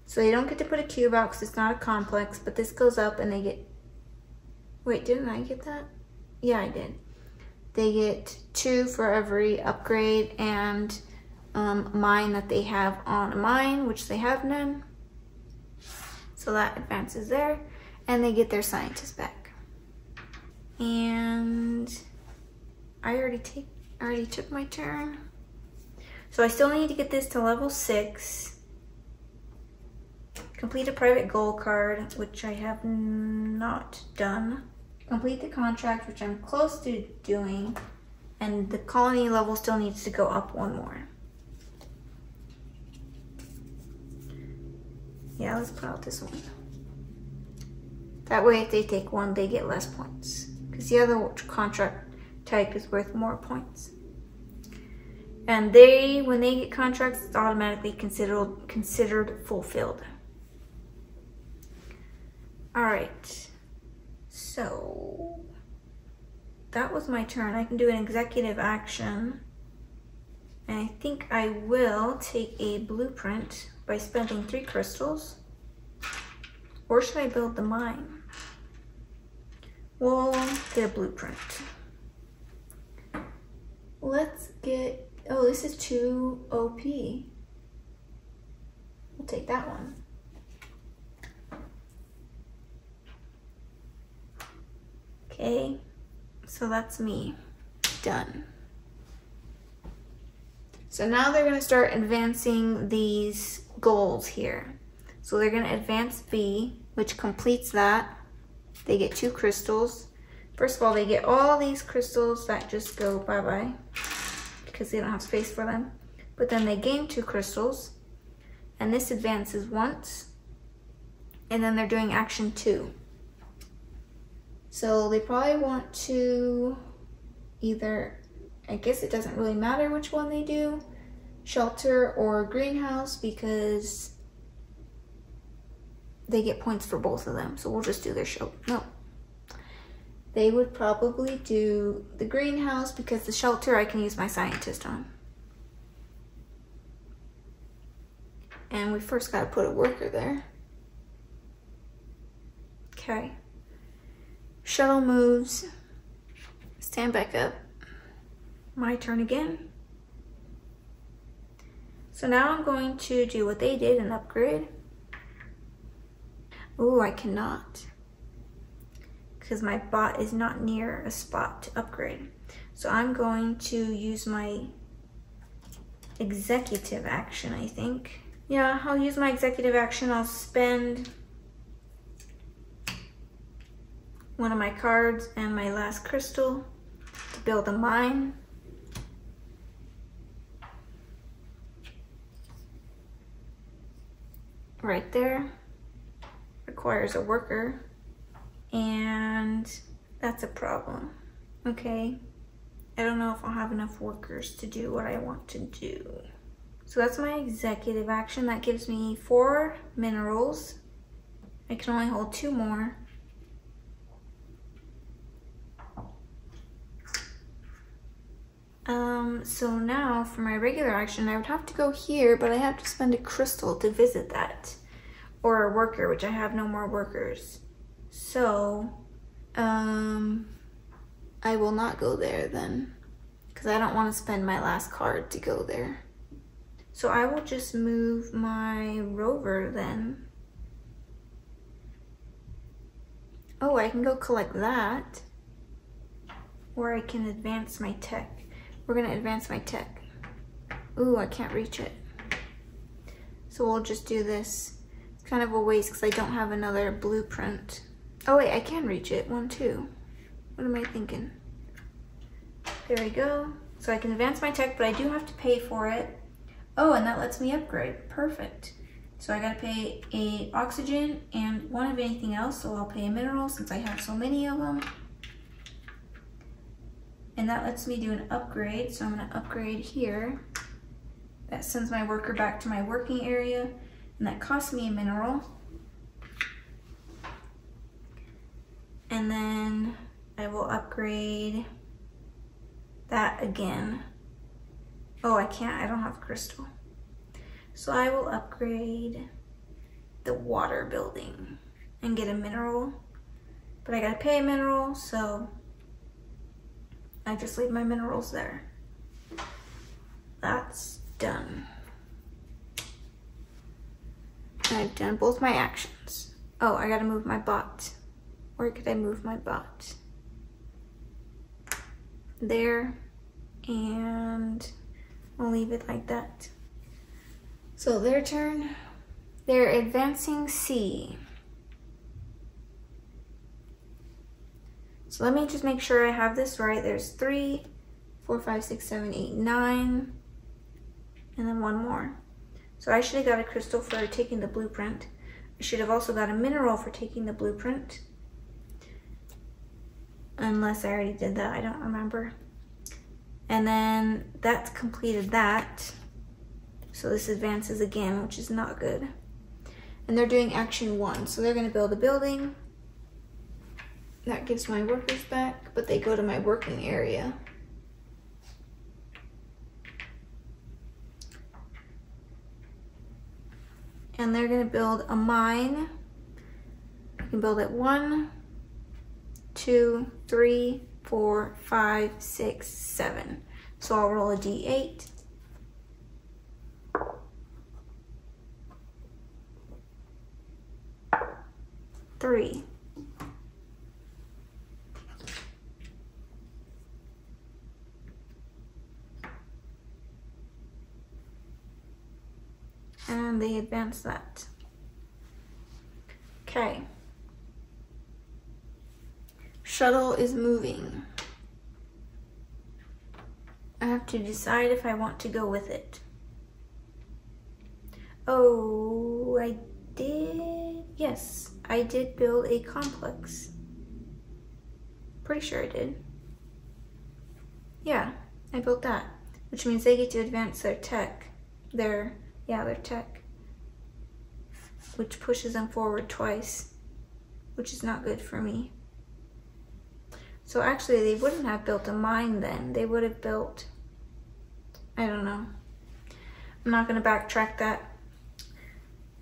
So they don't get to put a cube out because it's not a complex, but this goes up and they get, wait, didn't I get that? Yeah, I did. They get two for every upgrade and um, mine that they have on a mine, which they have none. So that advances there. And they get their scientist back. And I already take already took my turn. So I still need to get this to level six. Complete a private goal card, which I have not done complete the contract, which I'm close to doing, and the colony level still needs to go up one more. Yeah, let's put out this one. That way, if they take one, they get less points. Because the other contract type is worth more points. And they, when they get contracts, it's automatically considered considered fulfilled. All right. So that was my turn. I can do an executive action. And I think I will take a blueprint by spending three crystals. Or should I build the mine? We'll get a blueprint. Let's get, oh, this is too OP. We'll take that one. Okay, so that's me, done. So now they're gonna start advancing these goals here. So they're gonna advance B, which completes that. They get two crystals. First of all, they get all these crystals that just go bye-bye because they don't have space for them. but then they gain two crystals, and this advances once, and then they're doing action two. So they probably want to either, I guess it doesn't really matter which one they do, shelter or greenhouse because they get points for both of them. So we'll just do their shelter. No. They would probably do the greenhouse because the shelter I can use my scientist on. And we first got to put a worker there. Okay. Shuttle moves. Stand back up. My turn again. So now I'm going to do what they did and upgrade. Oh, I cannot. Because my bot is not near a spot to upgrade. So I'm going to use my executive action, I think. Yeah, I'll use my executive action. I'll spend one of my cards and my last crystal to build a mine. Right there. Requires a worker. And that's a problem. Okay. I don't know if I'll have enough workers to do what I want to do. So that's my executive action. That gives me four minerals. I can only hold two more. Um, so now for my regular action, I would have to go here, but I have to spend a crystal to visit that. Or a worker, which I have no more workers. So, um, I will not go there then. Because I don't want to spend my last card to go there. So I will just move my rover then. Oh, I can go collect that. Or I can advance my tech. We're gonna advance my tech. Ooh, I can't reach it. So we'll just do this. It's kind of a waste because I don't have another blueprint. Oh wait, I can reach it, one, two. What am I thinking? There we go. So I can advance my tech, but I do have to pay for it. Oh, and that lets me upgrade. Perfect. So I gotta pay a oxygen and one of anything else, so I'll pay a mineral since I have so many of them. And that lets me do an upgrade, so I'm gonna upgrade here. That sends my worker back to my working area, and that costs me a mineral. And then I will upgrade that again. Oh, I can't, I don't have crystal. So I will upgrade the water building and get a mineral. But I gotta pay a mineral, so I just leave my minerals there. That's done. I've done both my actions. Oh, I gotta move my bot. Where could I move my bot? There, and we'll leave it like that. So their turn, they're advancing C. So let me just make sure I have this right. There's three, four, five, six, seven, eight, nine, and then one more. So I should have got a crystal for taking the blueprint. I should have also got a mineral for taking the blueprint. Unless I already did that, I don't remember. And then that's completed that. So this advances again, which is not good. And they're doing action one. So they're gonna build a building. That gives my workers back, but they go to my working area. And they're gonna build a mine. You can build it one, two, three, four, five, six, seven. So I'll roll a d8. Three. And they advance that. Okay. Shuttle is moving. I have to decide if I want to go with it. Oh, I did, yes, I did build a complex. Pretty sure I did. Yeah, I built that, which means they get to advance their tech, their, yeah, their tech, which pushes them forward twice, which is not good for me. So actually they wouldn't have built a mine then. They would have built, I don't know. I'm not gonna backtrack that.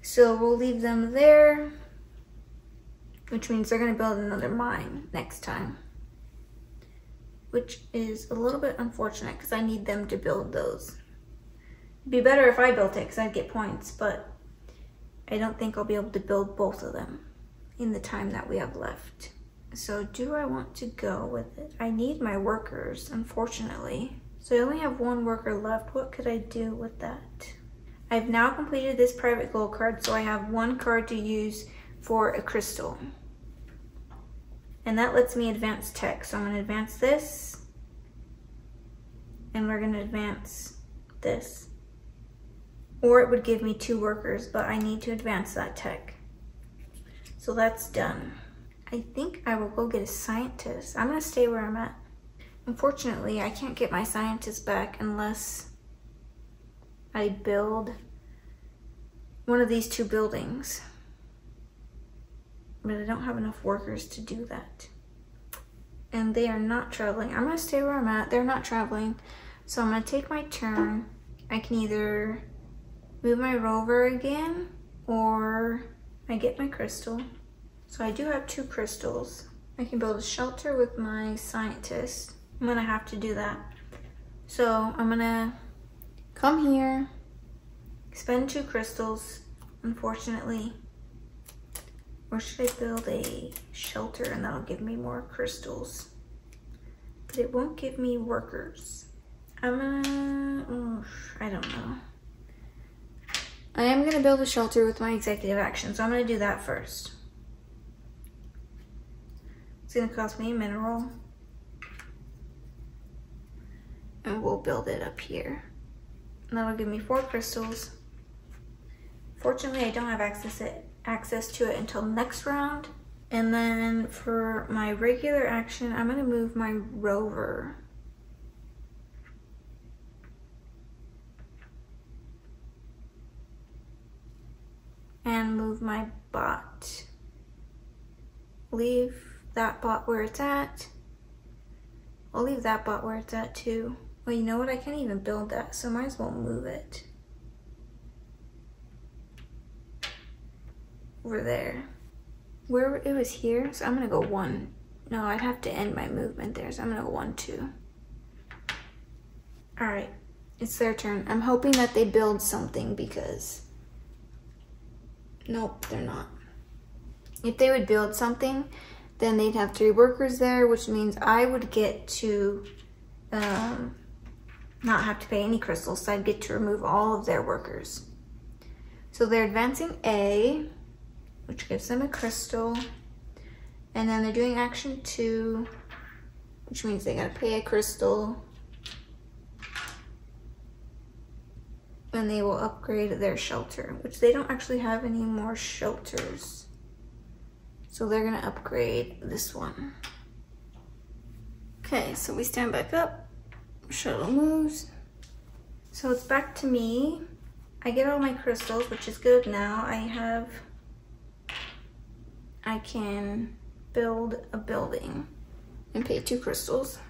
So we'll leave them there, which means they're gonna build another mine next time, which is a little bit unfortunate because I need them to build those. Be better if I built it because I'd get points, but I don't think I'll be able to build both of them in the time that we have left. So do I want to go with it? I need my workers, unfortunately. So I only have one worker left. What could I do with that? I've now completed this private goal card, so I have one card to use for a crystal. And that lets me advance tech. So I'm gonna advance this, and we're gonna advance this. Or it would give me two workers, but I need to advance that tech. So that's done. I think I will go get a scientist. I'm gonna stay where I'm at. Unfortunately, I can't get my scientist back unless I build one of these two buildings. But I don't have enough workers to do that. And they are not traveling. I'm gonna stay where I'm at. They're not traveling. So I'm gonna take my turn. I can either move my rover again or I get my crystal. So I do have two crystals. I can build a shelter with my scientist. I'm gonna have to do that. So I'm gonna come here, spend two crystals, unfortunately. Or should I build a shelter and that'll give me more crystals? But it won't give me workers. I'm gonna, I don't know. I am gonna build a shelter with my executive action, so I'm gonna do that first. It's gonna cost me a mineral. And we'll build it up here. And that'll give me four crystals. Fortunately, I don't have access, it, access to it until next round. And then for my regular action, I'm gonna move my rover. And move my bot. Leave that bot where it's at. I'll leave that bot where it's at too. Well, you know what? I can't even build that, so might as well move it. Over there. Where it was here, so I'm gonna go one. No, I'd have to end my movement there, so I'm gonna go one, two. All right, it's their turn. I'm hoping that they build something because, nope, they're not. If they would build something, then they'd have three workers there, which means I would get to um, not have to pay any crystals, so I'd get to remove all of their workers. So they're advancing A, which gives them a crystal, and then they're doing action two, which means they gotta pay a crystal, and they will upgrade their shelter, which they don't actually have any more shelters. So they're gonna upgrade this one. Okay, so we stand back up, shuttle moves. So it's back to me. I get all my crystals, which is good now. I have, I can build a building and pay two crystals.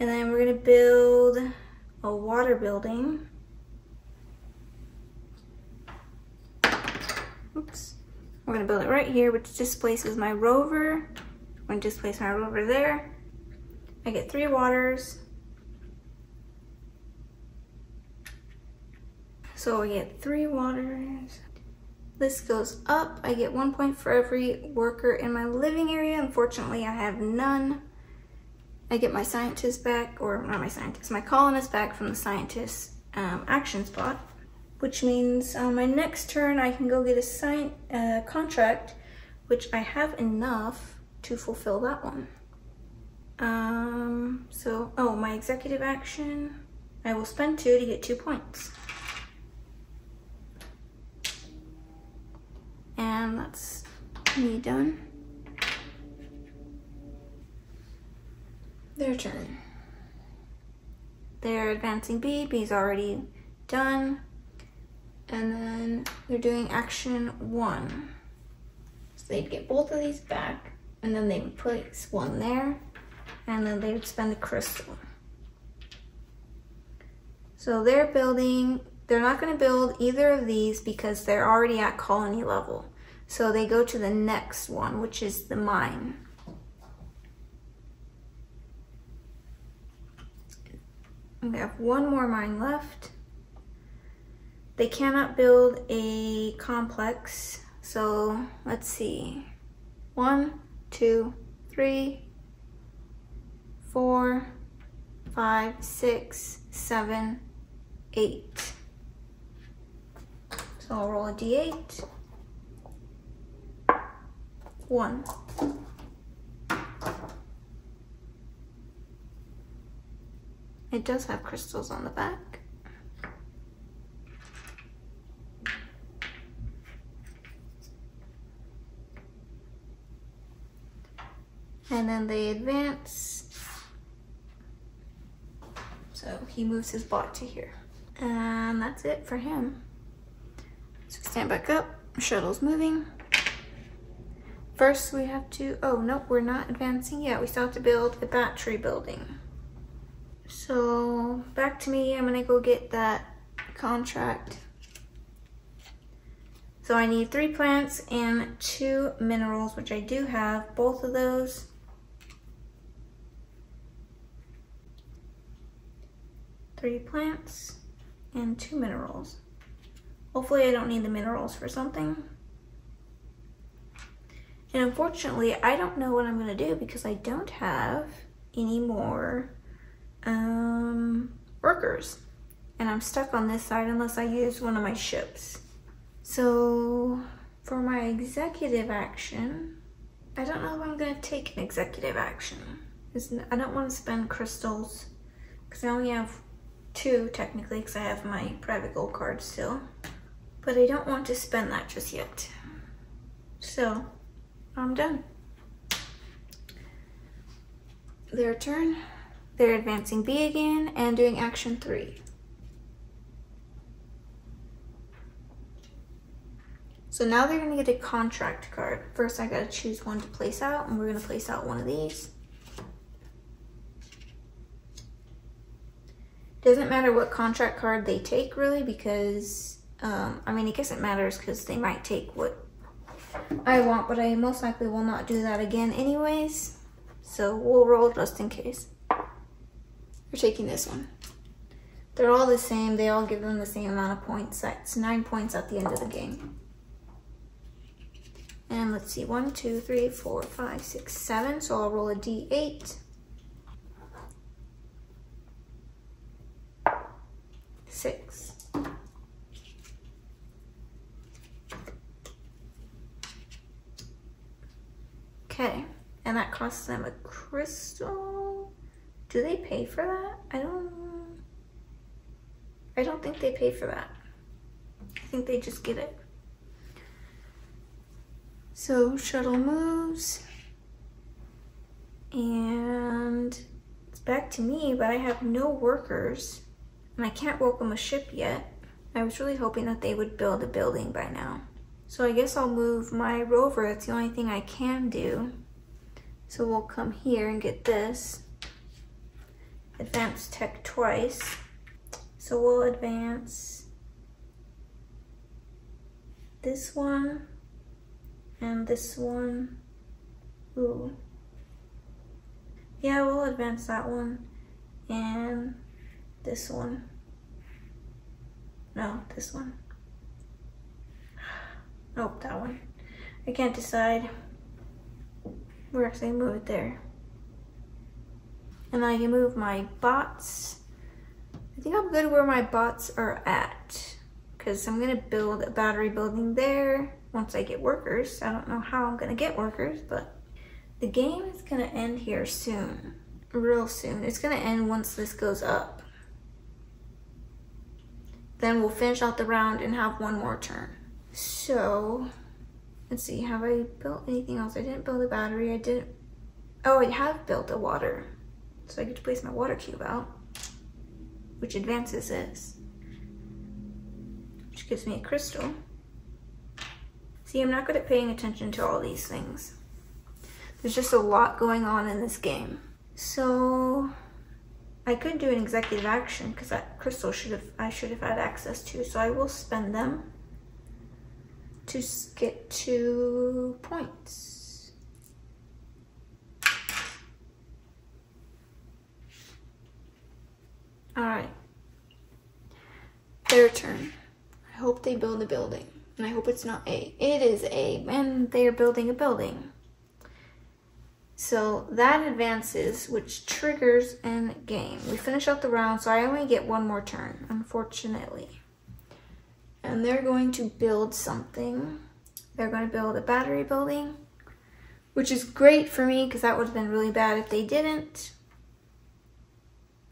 And then we're gonna build a water building. Oops. We're gonna build it right here, which displaces my rover. I'm gonna displace my rover there. I get three waters. So I get three waters. This goes up. I get one point for every worker in my living area. Unfortunately, I have none. I get my scientist back, or not my scientist, my colonist back from the scientist um, action spot which means on my next turn I can go get a sign uh, contract, which I have enough to fulfill that one. Um, so, oh, my executive action, I will spend two to get two points. And that's me done. Their turn. They're advancing B, B's already done. And then they're doing action one. So they'd get both of these back and then they would place one there and then they would spend the crystal. So they're building, they're not gonna build either of these because they're already at colony level. So they go to the next one, which is the mine. We have one more mine left. They cannot build a complex. So let's see. One, two, three, four, five, six, seven, eight. So I'll roll a d8. One. It does have crystals on the back. And then they advance. So he moves his bot to here. And that's it for him. So stand back up, shuttle's moving. First we have to, oh nope, we're not advancing yet. We still have to build a battery building. So back to me, I'm gonna go get that contract. So I need three plants and two minerals, which I do have, both of those. Three plants and two minerals. Hopefully I don't need the minerals for something. And unfortunately, I don't know what I'm gonna do because I don't have any more um, workers. And I'm stuck on this side unless I use one of my ships. So for my executive action, I don't know if I'm gonna take an executive action. I don't wanna spend crystals because I only have two technically because I have my private goal card still. But I don't want to spend that just yet. So I'm done. Their turn. They're advancing B again and doing action three. So now they're gonna get a contract card. First I gotta choose one to place out and we're gonna place out one of these. Doesn't matter what contract card they take really because, um, I mean, I guess it matters because they might take what I want, but I most likely will not do that again anyways. So we'll roll just in case. We're taking this one. They're all the same. They all give them the same amount of points. That's nine points at the end of the game. And let's see, one, two, three, four, five, six, seven. So I'll roll a d8. Six. Okay, and that costs them a crystal. Do they pay for that? I don't, I don't think they pay for that. I think they just get it. So shuttle moves and it's back to me, but I have no workers and I can't welcome a ship yet. I was really hoping that they would build a building by now. So I guess I'll move my rover. It's the only thing I can do. So we'll come here and get this advance tech twice. So we'll advance this one and this one. Ooh. Yeah, we'll advance that one and this one. No, this one. Nope, that one. I can't decide. We're actually move it there. And I can move my bots. I think I'm good where my bots are at because I'm gonna build a battery building there once I get workers. I don't know how I'm gonna get workers, but the game is gonna end here soon. real soon. It's gonna end once this goes up. Then we'll finish out the round and have one more turn. So, let's see, have I built anything else? I didn't build a battery, I didn't, oh, I have built a water. So I get to place my water cube out, which advances this, which gives me a crystal. See, I'm not good at paying attention to all these things. There's just a lot going on in this game. So I could do an executive action because that crystal should have I should have had access to. So I will spend them to get two points. All right, their turn. I hope they build a building. And I hope it's not A. It is A, and they are building a building. So that advances, which triggers in game. We finish out the round, so I only get one more turn, unfortunately. And they're going to build something. They're going to build a battery building, which is great for me because that would have been really bad if they didn't.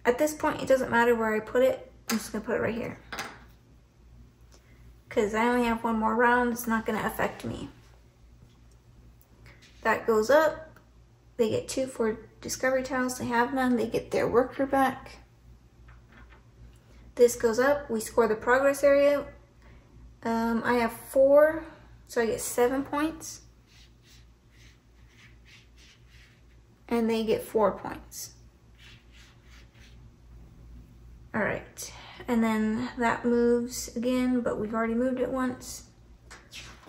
At this point, it doesn't matter where I put it. I'm just going to put it right here. Because I only have one more round, it's not going to affect me. That goes up. They get two for discovery tiles. They have none. They get their worker back. This goes up. We score the progress area. Um, I have four, so I get seven points. And they get four points. All right, and then that moves again, but we've already moved it once.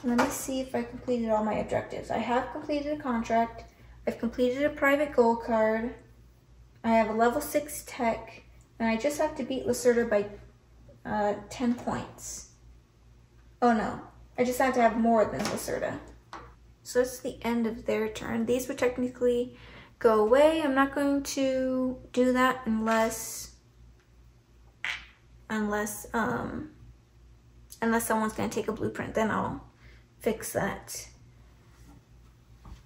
Let me see if I completed all my objectives. I have completed a contract. I've completed a private goal card. I have a level 6 tech, and I just have to beat Lacerda by uh, 10 points. Oh no, I just have to have more than Lacerda. So that's the end of their turn. These would technically go away. I'm not going to do that unless, unless, um, unless someone's gonna take a blueprint, then I'll fix that.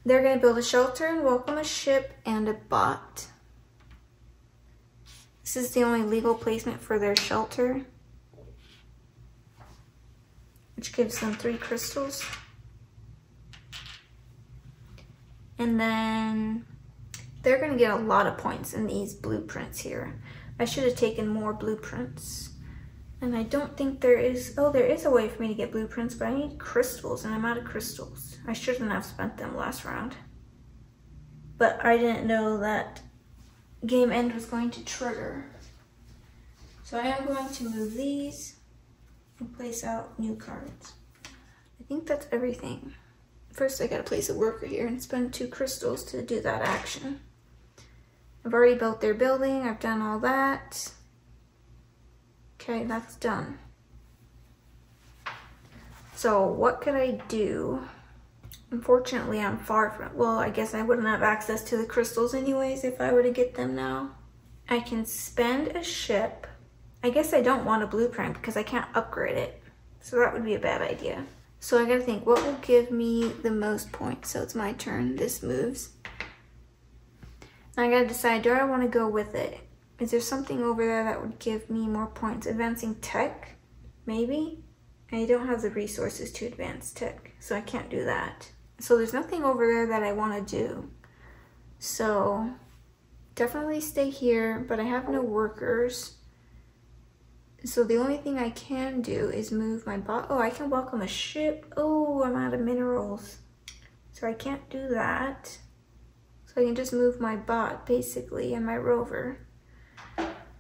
They're going to build a shelter and welcome a ship and a bot. This is the only legal placement for their shelter, which gives them three crystals. And then they're going to get a lot of points in these blueprints here. I should have taken more blueprints. And I don't think there is, oh, there is a way for me to get blueprints, but I need crystals and I'm out of crystals. I shouldn't have spent them last round. But I didn't know that game end was going to trigger. So I am going to move these and place out new cards. I think that's everything. First I gotta place a worker here and spend two crystals to do that action. I've already built their building, I've done all that. Okay, that's done. So what could I do? Unfortunately, I'm far from, well, I guess I wouldn't have access to the crystals anyways if I were to get them now. I can spend a ship. I guess I don't want a blueprint because I can't upgrade it. So that would be a bad idea. So I gotta think, what will give me the most points? So it's my turn, this moves. I gotta decide, do I wanna go with it? Is there something over there that would give me more points? Advancing tech, maybe? I don't have the resources to advance tech, so I can't do that. So there's nothing over there that I want to do. So definitely stay here, but I have no workers. So the only thing I can do is move my bot. Oh, I can welcome a ship. Oh, I'm out of minerals. So I can't do that. So I can just move my bot, basically, and my rover.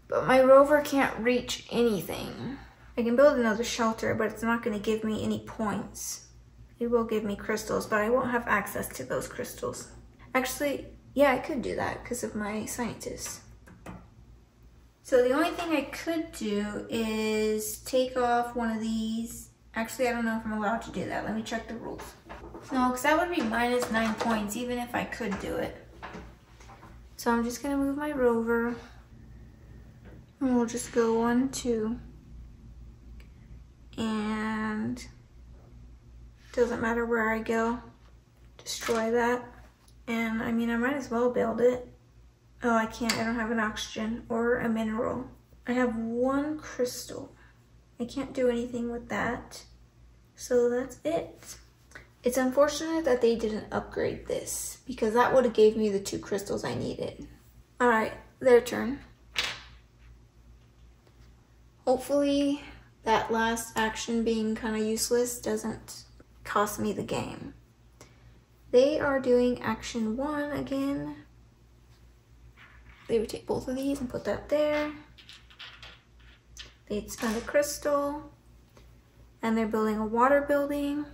But my rover can't reach anything. I can build another shelter, but it's not gonna give me any points. It will give me crystals, but I won't have access to those crystals. Actually, yeah, I could do that because of my scientists. So the only thing I could do is take off one of these. Actually, I don't know if I'm allowed to do that. Let me check the rules. No, because that would be minus nine points, even if I could do it. So I'm just gonna move my rover. And we'll just go one, two. And doesn't matter where I go, destroy that. And I mean, I might as well build it. Oh, I can't, I don't have an oxygen or a mineral. I have one crystal. I can't do anything with that. So that's it. It's unfortunate that they didn't upgrade this because that would have gave me the two crystals I needed. All right, their turn. Hopefully that last action being kind of useless doesn't cost me the game. They are doing action one again. They would take both of these and put that there. They'd spend a crystal. And they're building a water building.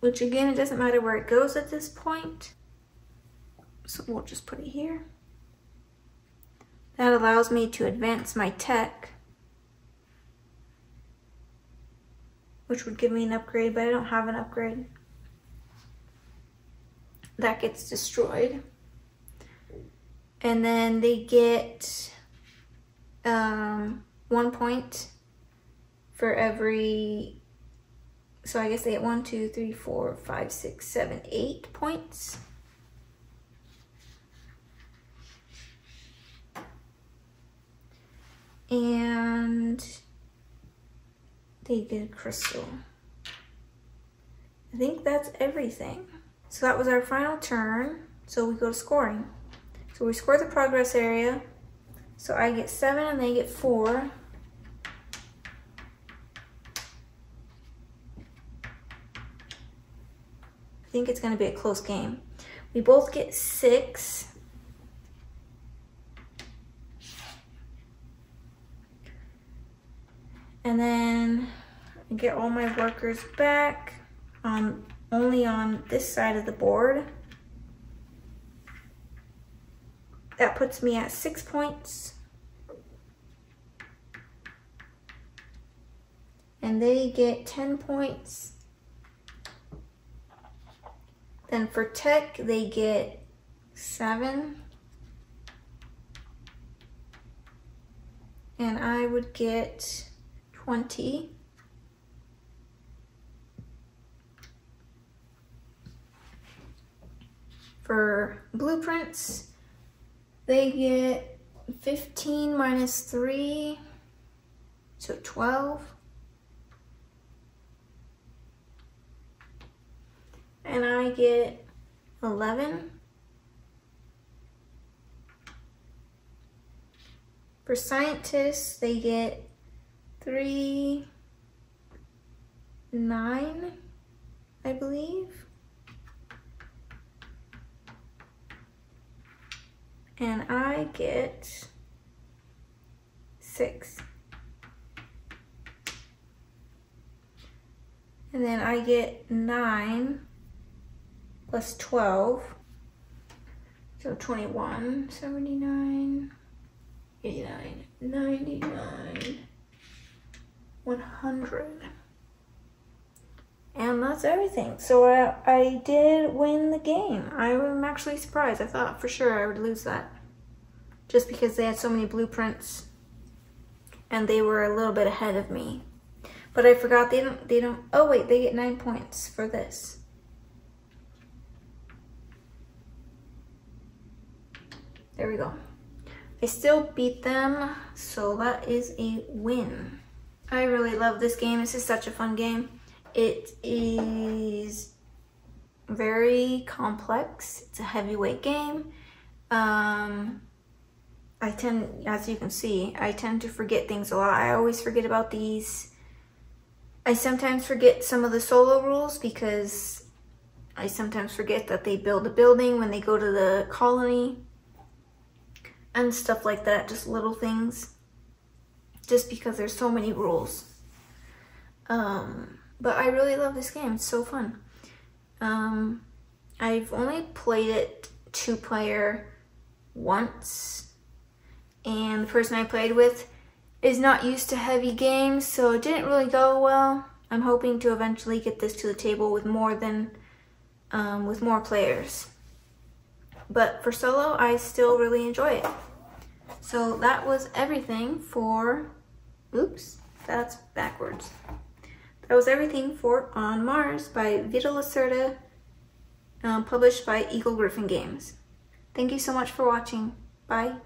Which again, it doesn't matter where it goes at this point. So we'll just put it here. That allows me to advance my tech. Which would give me an upgrade, but I don't have an upgrade. That gets destroyed and then they get um, one point for every so I guess they get one, two, three, four, five, six, seven, eight points. And they get crystal. I think that's everything. So that was our final turn. So we go to scoring. So we score the progress area. So I get seven and they get four. I think it's gonna be a close game. We both get six. And then I get all my workers back on only on this side of the board. That puts me at six points. And they get 10 points. Then for tech, they get seven. And I would get 20. For blueprints, they get 15 minus 3, so 12. And I get 11. For scientists, they get 3, 9, I believe. and I get six. And then I get nine plus 12. So 21, 79, 89, 99, 100. And that's everything. So I, I did win the game. I am actually surprised. I thought for sure I would lose that. Just because they had so many blueprints and they were a little bit ahead of me. But I forgot they don't, they don't, oh wait, they get nine points for this. There we go. I still beat them, so that is a win. I really love this game. This is such a fun game. It is very complex. It's a heavyweight game. Um, I tend, as you can see, I tend to forget things a lot. I always forget about these. I sometimes forget some of the solo rules because I sometimes forget that they build a building when they go to the colony and stuff like that, just little things. Just because there's so many rules. Um, but I really love this game. It's so fun. Um, I've only played it two player once. And the person I played with is not used to heavy games, so it didn't really go well. I'm hoping to eventually get this to the table with more than, um, with more players. But for solo, I still really enjoy it. So that was everything for, oops, that's backwards. That was everything for On Mars by Vital Lacerda, um, published by Eagle Gryphon Games. Thank you so much for watching. Bye.